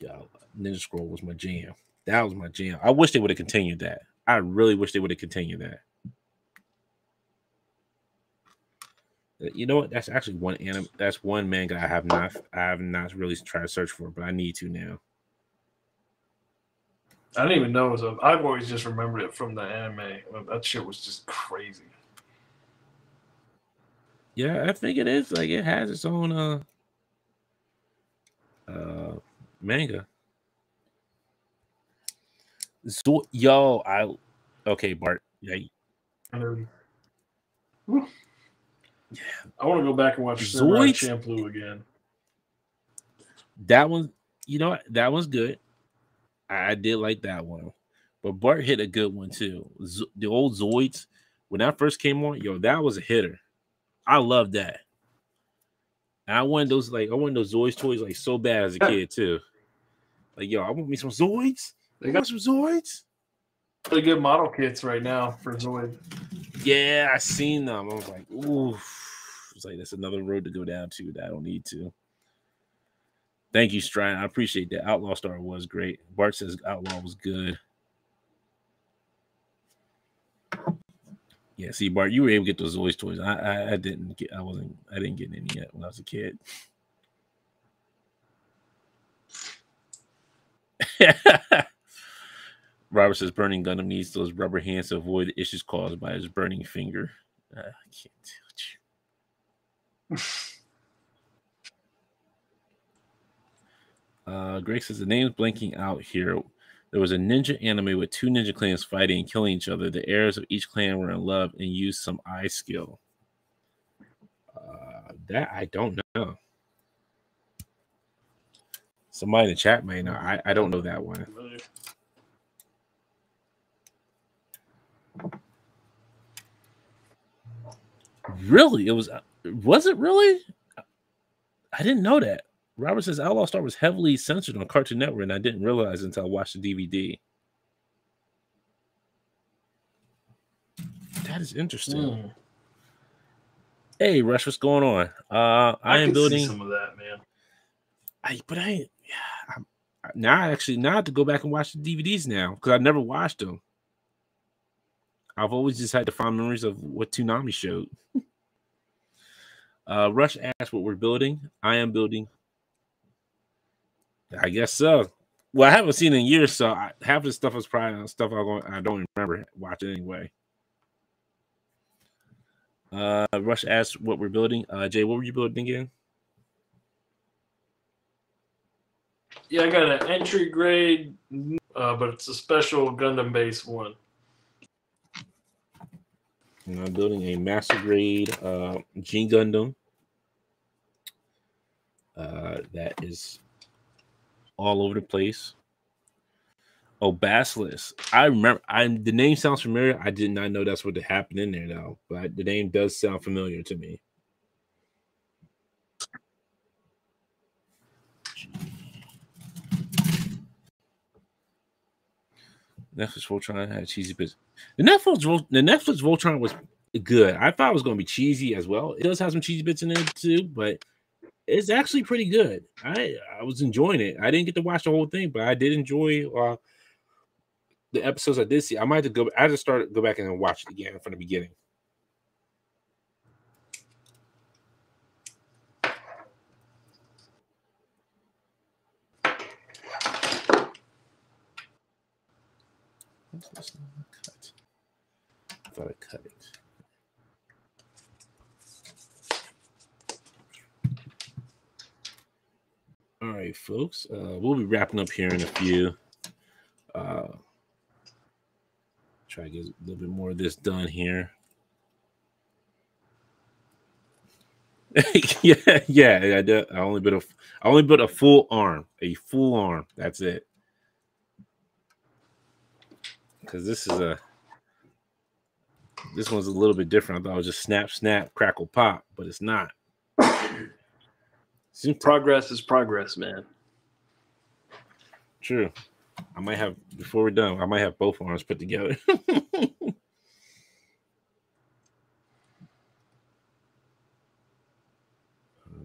Yeah, Ninja Scroll was my jam. That was my jam. I wish they would have continued that. I really wish they would have continued that. Uh, You know what? That's actually one anime. That's one manga I have not. I have not really tried to search for, but I need to now. I didn't even know it was a. I've always just remembered it from the anime. That shit was just crazy. Yeah, I think it is. Like it has its own uh uh manga. So yo, I okay, Bart. Yeah, And then- Whew. I want to go back and watch Samurai Zoids? Champloo again. that one, you know, that one's good. I, I did like that one, But Bart hit a good one too. Z- the old Zoids, when that first came on, yo, that was a hitter. I love that. And I wanted those like I wanted those Zoids toys like so bad as a kid too. Like, yo, I want me some Zoids. They got some Zoids. Really good model kits right now for Zoid. Yeah, I seen them. I was like, ooh. It's like that's another road to go down to that I don't need to. Thank you, Stride. I appreciate that. Outlaw Star was great. Bart says Outlaw was good. Yeah, see, Bart, you were able to get those Zoids toys. I, I, I didn't get. I wasn't. I didn't get any yet when I was a kid. Robert says burning Gundam needs those rubber hands to avoid the issues caused by his burning finger. Uh, I can't deal with you. Uh, Greg says the name's blanking out here. There was a ninja anime with two ninja clans fighting and killing each other. The heirs of each clan were in love and used some eye skill. Uh, that I don't know. Somebody in the chat may know. I, I don't know that one. Really? It was was it really? I didn't know that. Robert says Outlaw Star was heavily censored on Cartoon Network, and I didn't realize until I watched the DVD. That is interesting. Mm. Hey, Rush, what's going on? Uh, I, am can see building. some of that, man. I but I yeah. I'm, now I actually now I have to go back and watch the DVDs now because I never watched them. I've always just had the fond memories of what Toonami showed. uh, Rush asked what we're building. I am building. I guess so. Well, I haven't seen in years, so I, half the stuff is probably stuff I don't, I don't remember watching anyway. Uh, Rush asked what we're building. Uh, Jay, what were you building again? Yeah, I got an entry grade, uh, but it's a special Gundam base one. And I'm building a master grade uh, G Gundam. Uh, that is all over the place. Oh, Basilisk. I remember. I the name sounds familiar. I did not know that's what happened in there though. But the name does sound familiar to me. Netflix Voltron had cheesy bits. The Netflix the Netflix Voltron was good. I thought it was going to be cheesy as well. It does have some cheesy bits in it too, but it's actually pretty good. I I was enjoying it. I didn't get to watch the whole thing, but I did enjoy uh, the episodes I did see. I might have to go. I just started go back and watch it again from the beginning. Cut. I thought I cut it. All right, folks. Uh, we'll be wrapping up here in a few. Uh, try to get a little bit more of this done here. yeah, yeah. I, I only built a, I only built a full arm, a full arm. That's it. Because this is a, this one's a little bit different. I thought it was just snap, snap, crackle, pop, but it's not. Progress is progress, man. True. I might have before we're done. I might have both arms put together.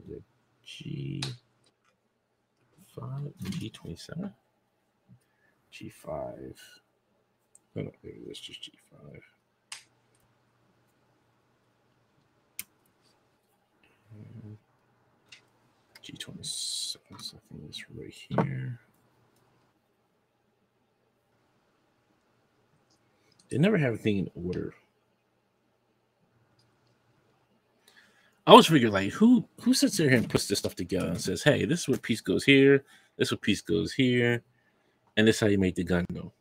The G five, G twenty seven, G five. No, no, maybe it's just G five. G twenty. So I think it's right here. They never have everything in order. I always figure like who who sits there and puts this stuff together and says, "Hey, this is what piece goes here. This is what piece goes here, and this is how you make the gun go."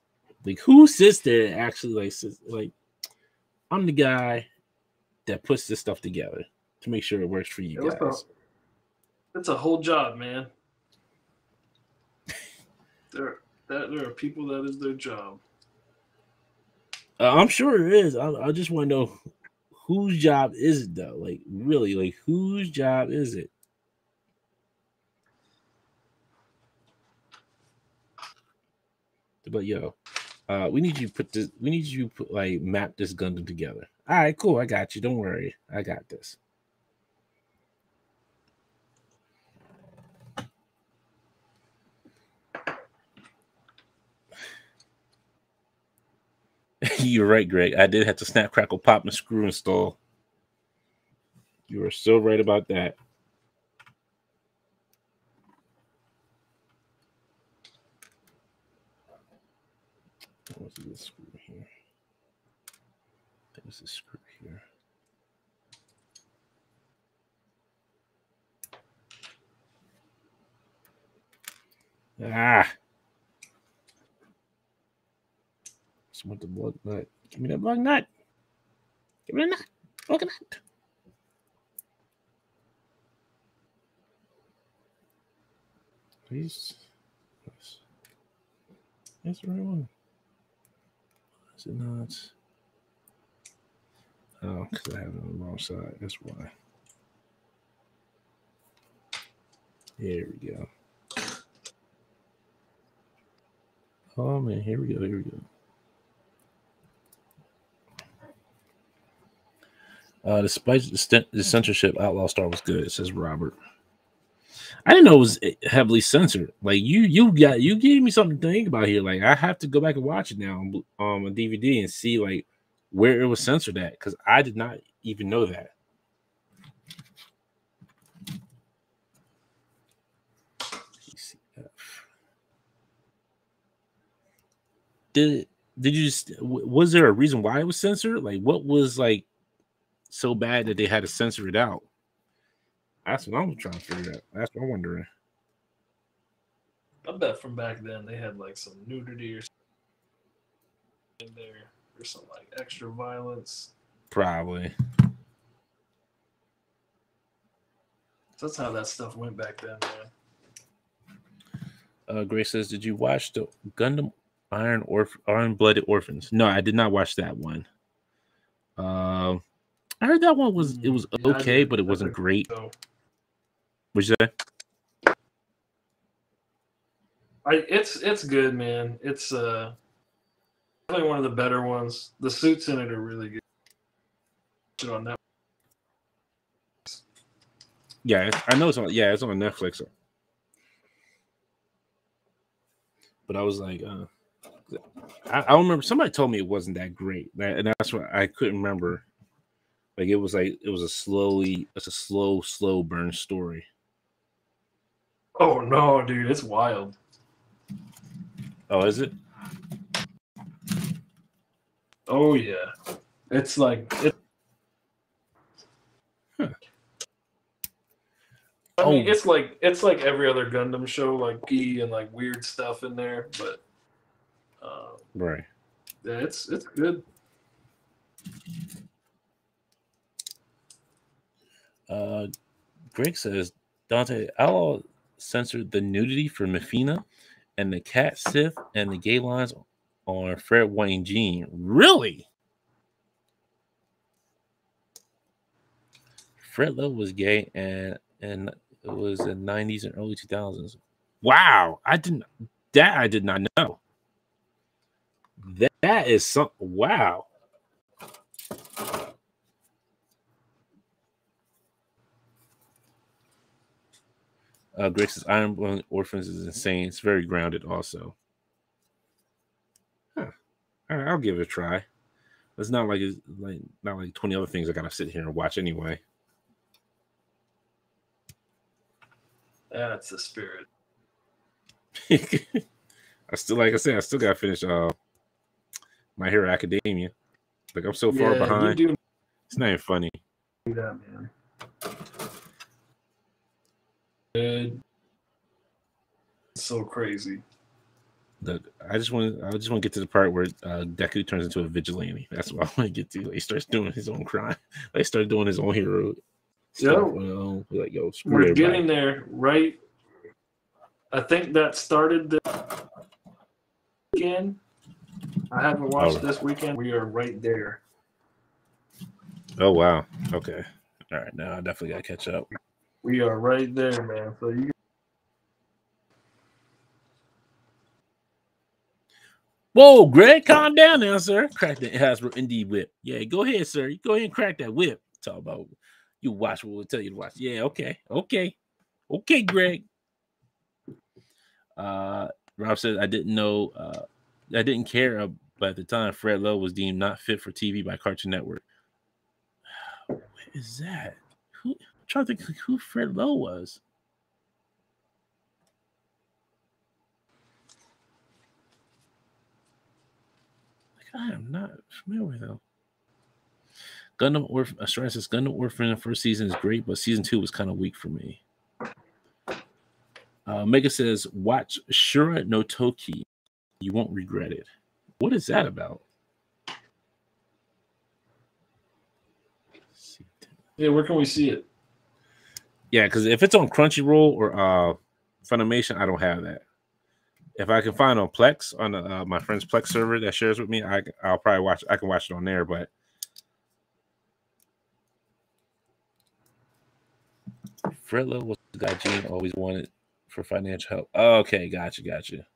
Like who sits there and actually like sits, like I'm the guy that puts this stuff together to make sure it works for you Yeah, guys. That's a whole job, man. There, that there are people that is their job. Uh, I'm sure it is. I, I just want to know whose job is it though? Like really, like whose job is it? But yo, uh, we need you to put this. We need you to put like map this Gundam together. All right, cool. I got you. Don't worry. I got this. You're right, Greg. I did have to snap, crackle, pop, and screw install. You are so right about that. What's this screw here? There's a screw here. Ah. Just want the blood nut. Give me that blood nut. Give me the nut. Blood nut. Please. Yes. That's the right one. Is it not? Oh, because I have it on the wrong side. That's why. There we go. Oh man, here we go. Here we go. Uh, despite the, censorship, Outlaw Star was good. Says Robert. I didn't know it was heavily censored. Like you, you got you gave me something to think about here. Like I have to go back and watch it now on um, on DVD and see like where it was censored at because I did not even know that. Did did you just was there a reason why it was censored? Like what was like so bad that they had to censor it out? That's what I'm trying to figure out. That's what I'm wondering. I bet from back then they had like some nudity or in there or some like extra violence. Probably. That's how that stuff went back then, man. Uh, Grace says, "Did you watch the Gundam Iron Orph- Iron Blooded Orphans?" No, I did not watch that one. Um, uh, I heard that one was it was Yeah, okay, but it wasn't great. What'd you say? I it's it's good, man. It's uh definitely one of the better ones. The suits in it are really good. Shit On that Yeah, it's- I know it's on. Yeah, it's on Netflix. But I was like, uh, I, I remember somebody told me it wasn't that great, that, and that's what I couldn't remember. Like it was like it was a slowly, it's a slow, slow burn story. Oh no, dude, it's wild. Oh, is it? Oh yeah. It's like it Huh. I mean, Oh. it's like it's like every other Gundam show, like key and like weird stuff in there, but uh, Right. yeah, it's it's good. Uh, Greg says Dante Outlaw censored the nudity for Melfina and the cat Sith and the gay lines on Fred Wayne Gene. Really? Fred Love was gay and and it was in 90s and early 2000s. Wow, I didn't that I did not know. That, that is some wow. Uh, Greg says Iron Orphans is insane. It's very grounded, also. Huh. All right, I'll give it a try. It's not like it's like not like twenty other things I gotta sit here and watch anyway. That's the spirit. I still, like I said, I still gotta finish uh My Hero Academia. Like I'm so far Yeah, behind. Do It's not even funny. that, man. Good. So crazy. The, I just want I just want to get to the part where uh, Deku turns into a vigilante. That's what I want to get to. Like, he starts doing his own crime. Like starts doing his own hero. Stuff. Well, like yo, We're everybody. getting there, right? I think that started the again. I haven't watched Oh. this weekend. We are right there. Oh wow. Okay. All right. Now I definitely gotta catch up. We are right there, man. So you Whoa, Greg, calm down now, sir. Crack the Hasbro Indie whip. Yeah, go ahead, sir. You go ahead and crack that whip. Talk about you watch what we'll tell you to watch. Yeah, okay, okay, okay, Greg. Uh, Rob says I didn't know. Uh, I didn't care, but the time, Fred Luo was deemed not fit for TV by Cartoon Network. What is that? Who? Trying to think who Fred Luo was. Like, I am not familiar with him. Gundam Orphan, Australia says Gundam Orphan the first season is great, but season two was kind of weak for me. Uh, Mega says, watch Shura no Toki. You won't regret it. What is that about? yeah, where can we see it? Yeah, because if it's on Crunchyroll or uh, Funimation, I don't have that. If I can find on Plex on uh, my friend's Plex server that shares with me, I I'll probably watch. I can watch it on there, but Luo was the guy Gene always wanted for financial help. Okay, gotcha, gotcha.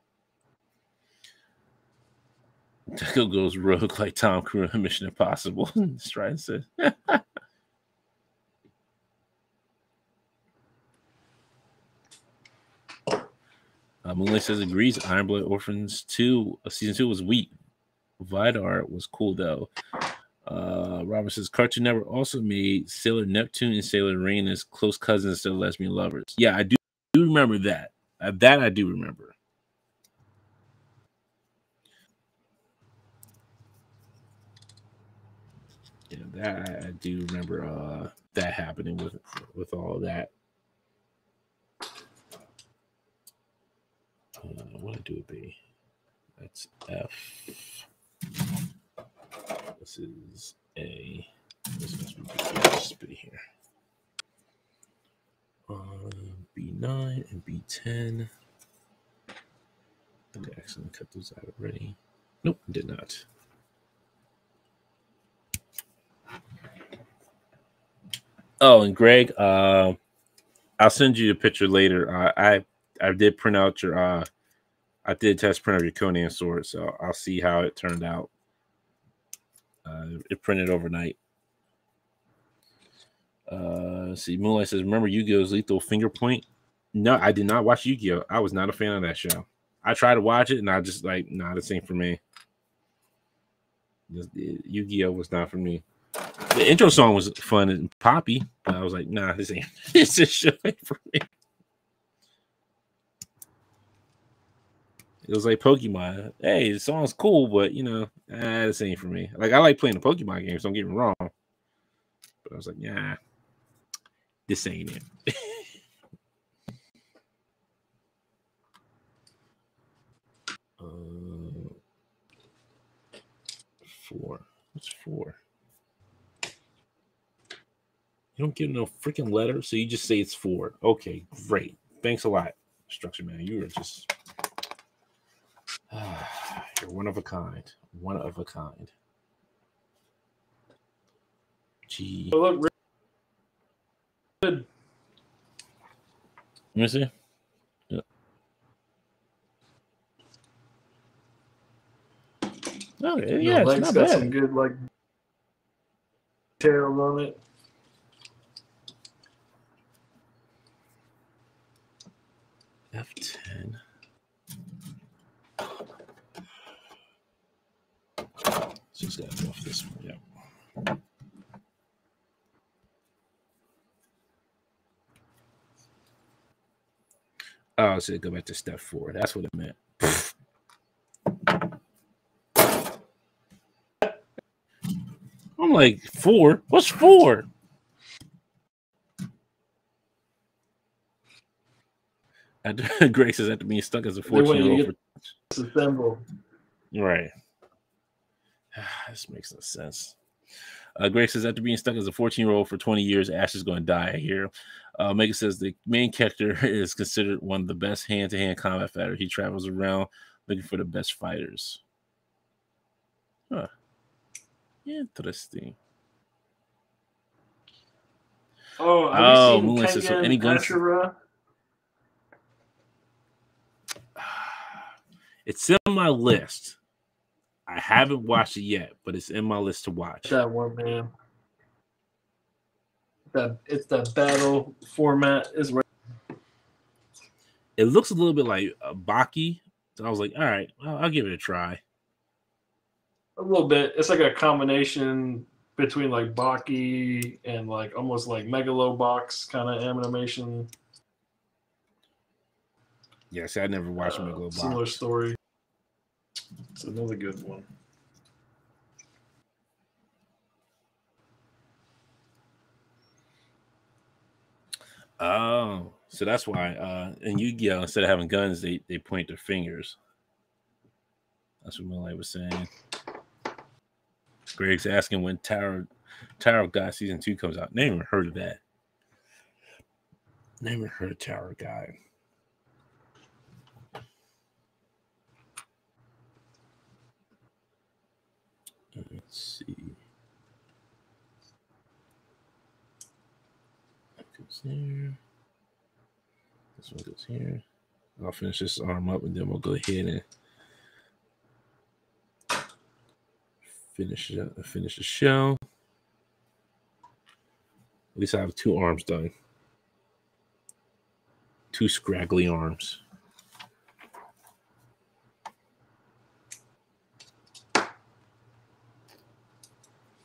Deku goes rogue like Tom Cruise in Mission Impossible. Strider said. Uh, Moonlight says agrees. Iron Blood Orphans 2, uh, season 2 was weak. Vidar was cool though. Uh, Robert says Cartoon Network also made Sailor Neptune and Sailor Rain as close cousins of lesbian lovers. Yeah, I do, do remember that. Uh, that I do remember. Yeah, that I, I do remember uh, that happening with with all that. Uh, what do it be? That's F. This is A. This must be B here. Uh, B9 and B10. Okay, excellent. Cut those out already. Nope, did not. Oh, and Greg, uh, I'll send you a picture later. Uh, I I did print out your uh I did test print out your Conan sword, so I'll see how it turned out. Uh it printed overnight. Uh see, Moonlight says, remember Yu-Gi-Oh's Lethal Finger Point? No, I did not watch Yu-Gi-Oh! I was not a fan of that show. I tried to watch it and I just like, nah, this ain't for me. Yu-Gi-Oh! was not for me. The intro song was fun and poppy, but I was like, nah, this ain't this is show ain't for me. It was like Pokemon. Hey, the song's cool, but you know, ah, this ain't for me. Like I like playing the Pokemon games, don't get me wrong. But I was like, yeah, this ain't it. uh, four. What's four? You don't give no freaking letter, so you just say it's four. Okay, great. Thanks a lot, Structure Man. You are just you're one of a kind. One of a kind. Gee. Oh, look, good. Let me see. Yeah. Okay, yeah, the it's legs not got some good like tails on it. F10. Just off this one. Yeah. Oh, so go back to step four. That's what it meant. I'm like, four? What's four? Grace is after being stuck as a They want 14 you year old. Right. this makes no sense. Uh, Greg says after being stuck as a 14 year old for 20 years, Ash is going to die here. Uh, Mega says the main character is considered one of the best hand to hand combat fighters. He travels around looking for the best fighters. Huh. Interesting. Oh, Oh, Moonlight Sister. Kengan Any guns? It's in my list. I haven't watched it yet, but it's in my list to watch. That one, man. That it's that battle format is right. It looks a little bit like uh, Baki. So I was like, all right, I'll, I'll give it a try. A little bit. It's like a combination between like Baki and like almost like Megalobox kind of animation. Yeah, see, I never watched Uh, Megalobox. Similar story. It's another good one. Oh, so that's why uh in Yu-Gi-Oh! instead of having guns, they they point their fingers. That's what Moonlight was saying. Greg's asking when Tower Tower of God season two comes out. Never heard of that. Never heard of Tower of God. Let's see. That goes there. This one goes here. I'll finish this arm up and then we'll go ahead and finish it up, finish the show. At least I have two arms done. Two scraggly arms.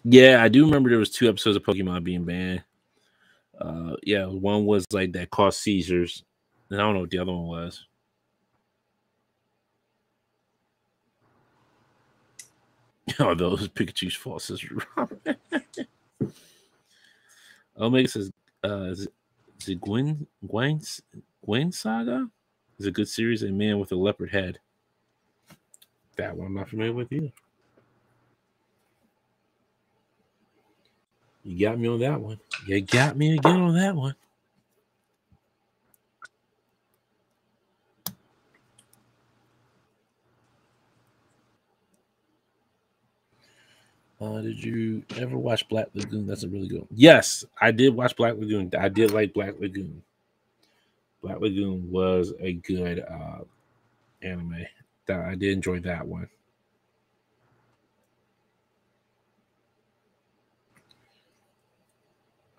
Yeah, I do remember there was two episodes of Pokemon being banned. Uh, yeah, one was like that caused seizures, and I don't know what the other one was. Oh, those Pikachu's fault, says Omega says, uh, is it, is it Guin, Guin, Guin Saga? Is a good series, A Man with a Leopard Head. That one I'm not familiar with either. You got me on that one. You got me again on that one. Uh, did you ever watch Black Lagoon? That's a really good one. Yes, I did watch Black Lagoon. I did like Black Lagoon. Black Lagoon was a good uh, anime. That I did enjoy that one.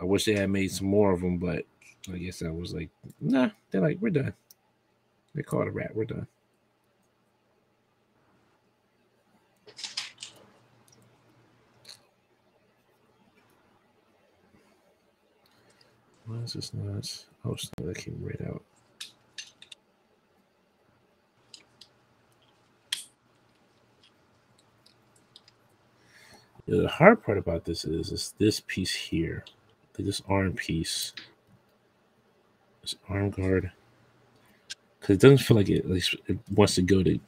I wish they had made some more of them, but I guess I was like, nah. They're like, we're done. They called a rat. We're done. Why is this not? Oh, so that came right out. The hard part about this is, is this piece here, this arm piece, this arm guard, because it doesn't feel like it, at least it wants to go to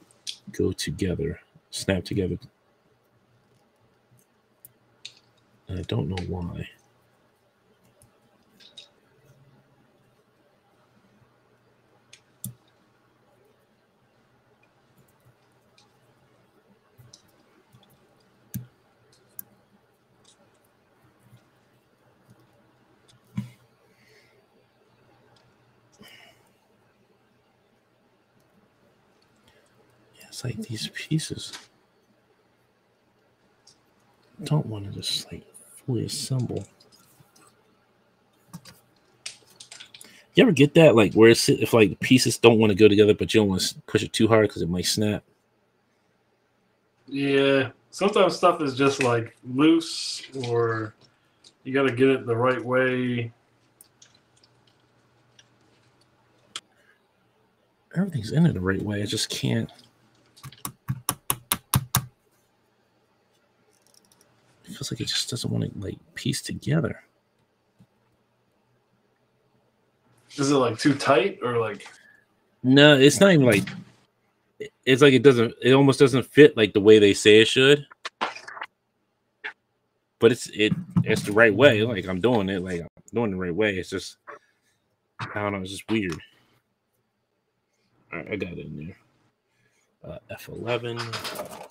go together, snap together. And I don't know why. It's like these pieces don't want to just like fully assemble. You ever get that like where it's if like the pieces don't want to go together, but you don't want to push it too hard because it might snap? Yeah. Sometimes stuff is just like loose or you got to get it the right way. Everything's in it the right way. I just can't. Feels like it just doesn't want to like piece together. Is it like too tight or like No, it's not even like it's like it doesn't it almost doesn't fit like the way they say it should. But it's it it's the right way. Like I'm doing it, like I'm doing the right way. It's just I don't know, it's just weird. All right, I got it in there. Uh, F11.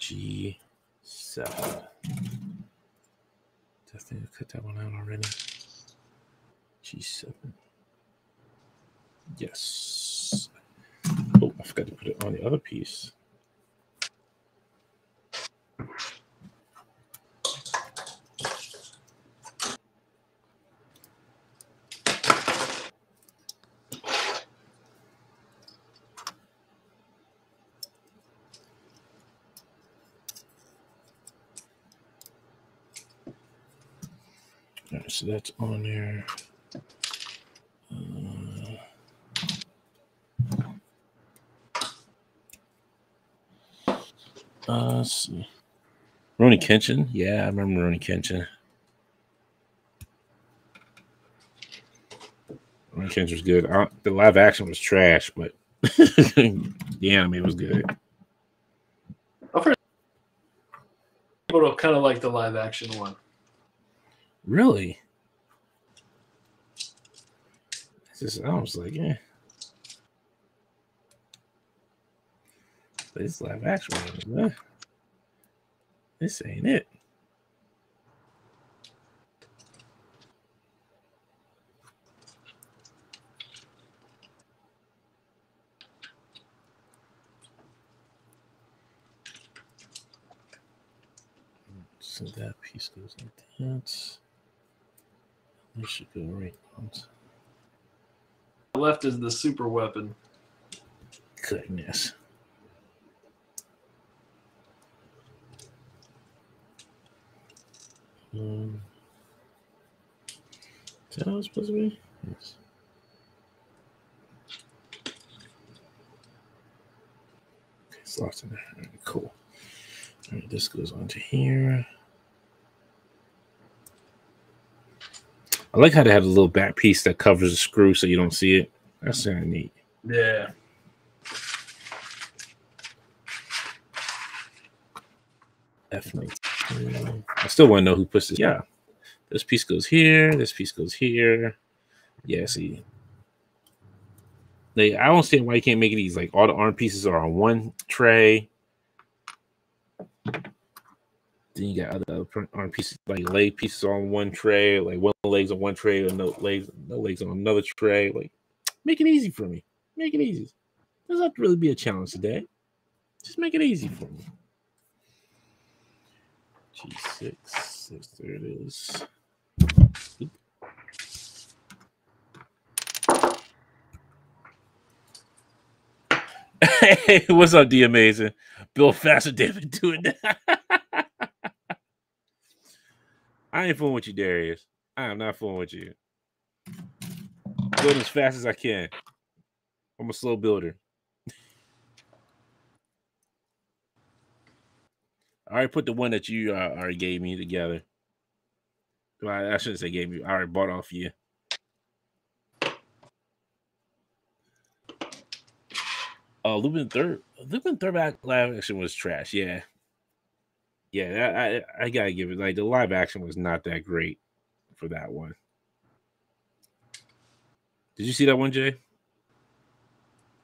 G7. I think I cut that one out already. G7. Yes. Oh, I forgot to put it on the other piece. So that's on there. Uh, uh, let's see. Rurouni Kenshin. Yeah, I remember Rurouni Kenshin. Rurouni Kenshin was good. Uh, the live action was trash, but the anime was good. I've heard people kind of like the live action one. Really? It's just, I was like, yeah. This live action man. This ain't it. So that piece goes like that. This should go right on. Left is the super weapon. Goodness. Um, is that how it's supposed to be? Yes. Okay, it's locked in there. All right, cool. All right, this goes onto here. I like how they have a little back piece that covers the screw so you don't see it. That's mm-hmm. kind of neat. Yeah. F19. I still want to know who puts this. Yeah. This piece goes here. This piece goes here. Yeah, see. Like, I don't understand why you can't make these. Like, all the arm pieces are on one tray. Then you got other arm pieces, like leg pieces on one tray, like one legs on one tray, and no legs, no legs on another tray. Like, make it easy for me. Make it easy. Doesn't have to really be a challenge today. Just make it easy for me. G6, six, there it is. Hey, what's up, D Amazing? Bill Faster, David doing that. I ain't fooling with you, Darius. I am not fooling with you. Build as fast as I can. I'm a slow builder. I already put the one that you uh, already gave me together. Well, I, I shouldn't say gave you. I already bought off you. Uh, Lupin third, Lupin third back live action was trash. Yeah, yeah, I, I, I gotta give it like the live action was not that great for that one. Did you see that one, Jay?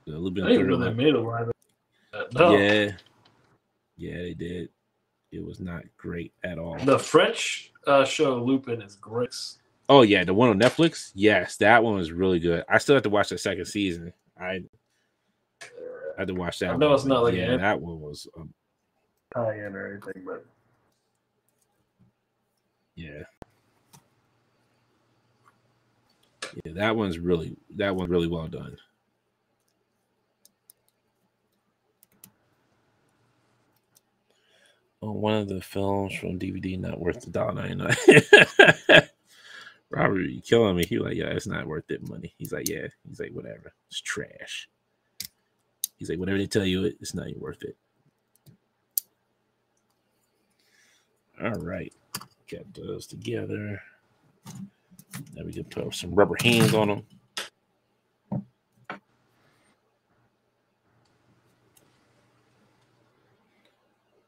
The Lupin I didn't know they made a live. No, Yeah, yeah, they did. It was not great at all. the French uh, show Lupin is great. Oh yeah, the one on Netflix. Yes, that one was really good. I still have to watch the second season. I I had to watch that. I know one, it's not like yeah, that one was um, tie-in or anything, but yeah. Yeah, that one's really that one's really well done. Oh, one of the films from DVD not worth the dollar ninety nine. Robert, you killing me. He like, yeah, it's not worth it money. He's like, yeah. He's like, whatever. It's trash. He's like, whatever they tell you, it, it's not even worth it. All right, got those together. Now we can put some rubber hands on them.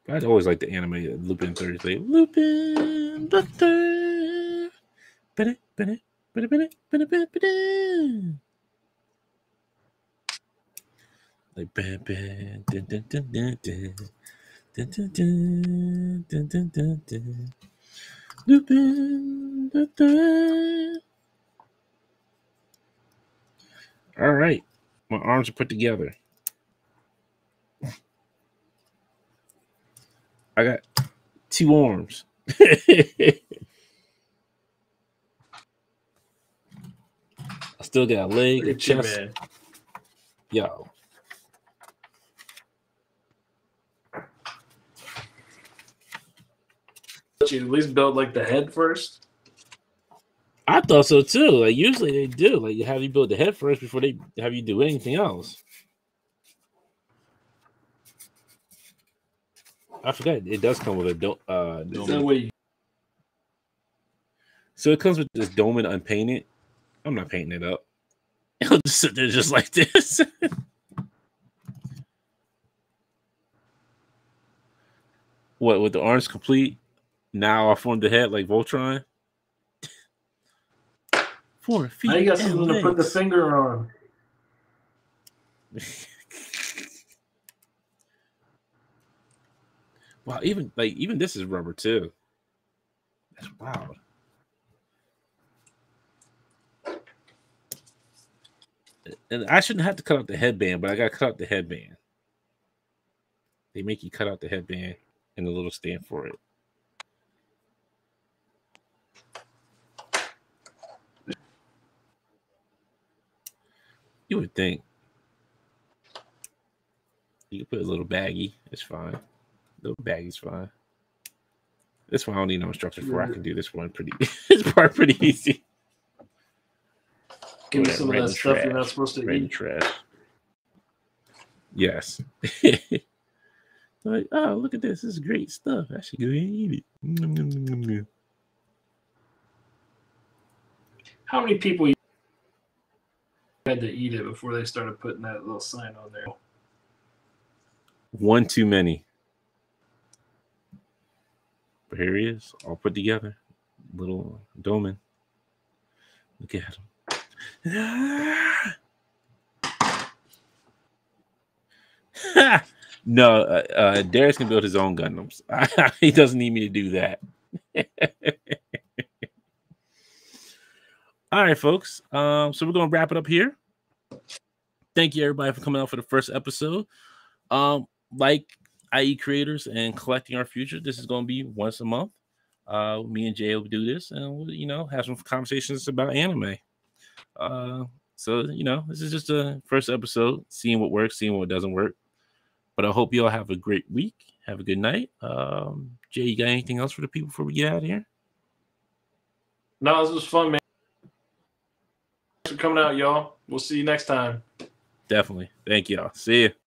I always like the anime Lupin Thursday. Lupin Doctor. Like bam, bam, dun, dun, dun, dun, dun. All right, my arms are put together. I got two arms. I still got a leg, a chest. Yo, But you at least build like the head first. I thought so too. Like usually they do. Like you have you build the head first before they have you do anything else. I forgot it does come with a do- uh, Is dome. that way you So it comes with this dome and unpainted. I'm not painting it up. It'll just sit there just like this. what with the arms complete? Now I formed the head like Voltron. Four feet. Now you got and something to put the finger on. wow, even like even this is rubber too. That's wild. And I shouldn't have to cut out the headband, but I gotta cut out the headband. They make you cut out the headband and the little stand for it. You would think you could put a little baggie. It's fine. Little baggie's fine. This one I don't need no instruction for. I can do this one pretty. this part pretty easy. Give me some of that stuff you're not supposed to the eat. trash. Yes. like, oh, look at this. This is great stuff. I should go ahead and eat it. How many people had to eat it before they started putting that little sign on there? One too many. But here he is, all put together. Little Doman. Look at him. no, uh, uh, Darius can build his own Gundams. he doesn't need me to do that. All right, folks. Um, so we're gonna wrap it up here. Thank you everybody for coming out for the first episode. Um, like IE creators and collecting our future, this is gonna be once a month. Uh, me and Jay will do this, and we'll, you know, have some conversations about anime. Uh, so you know, this is just a first episode, seeing what works, seeing what doesn't work. But I hope you all have a great week. Have a good night. Um, Jay, you got anything else for the people before we get out of here? No, this was fun, man. For coming out, y'all. We'll see you next time. Definitely. Thank y'all. See you.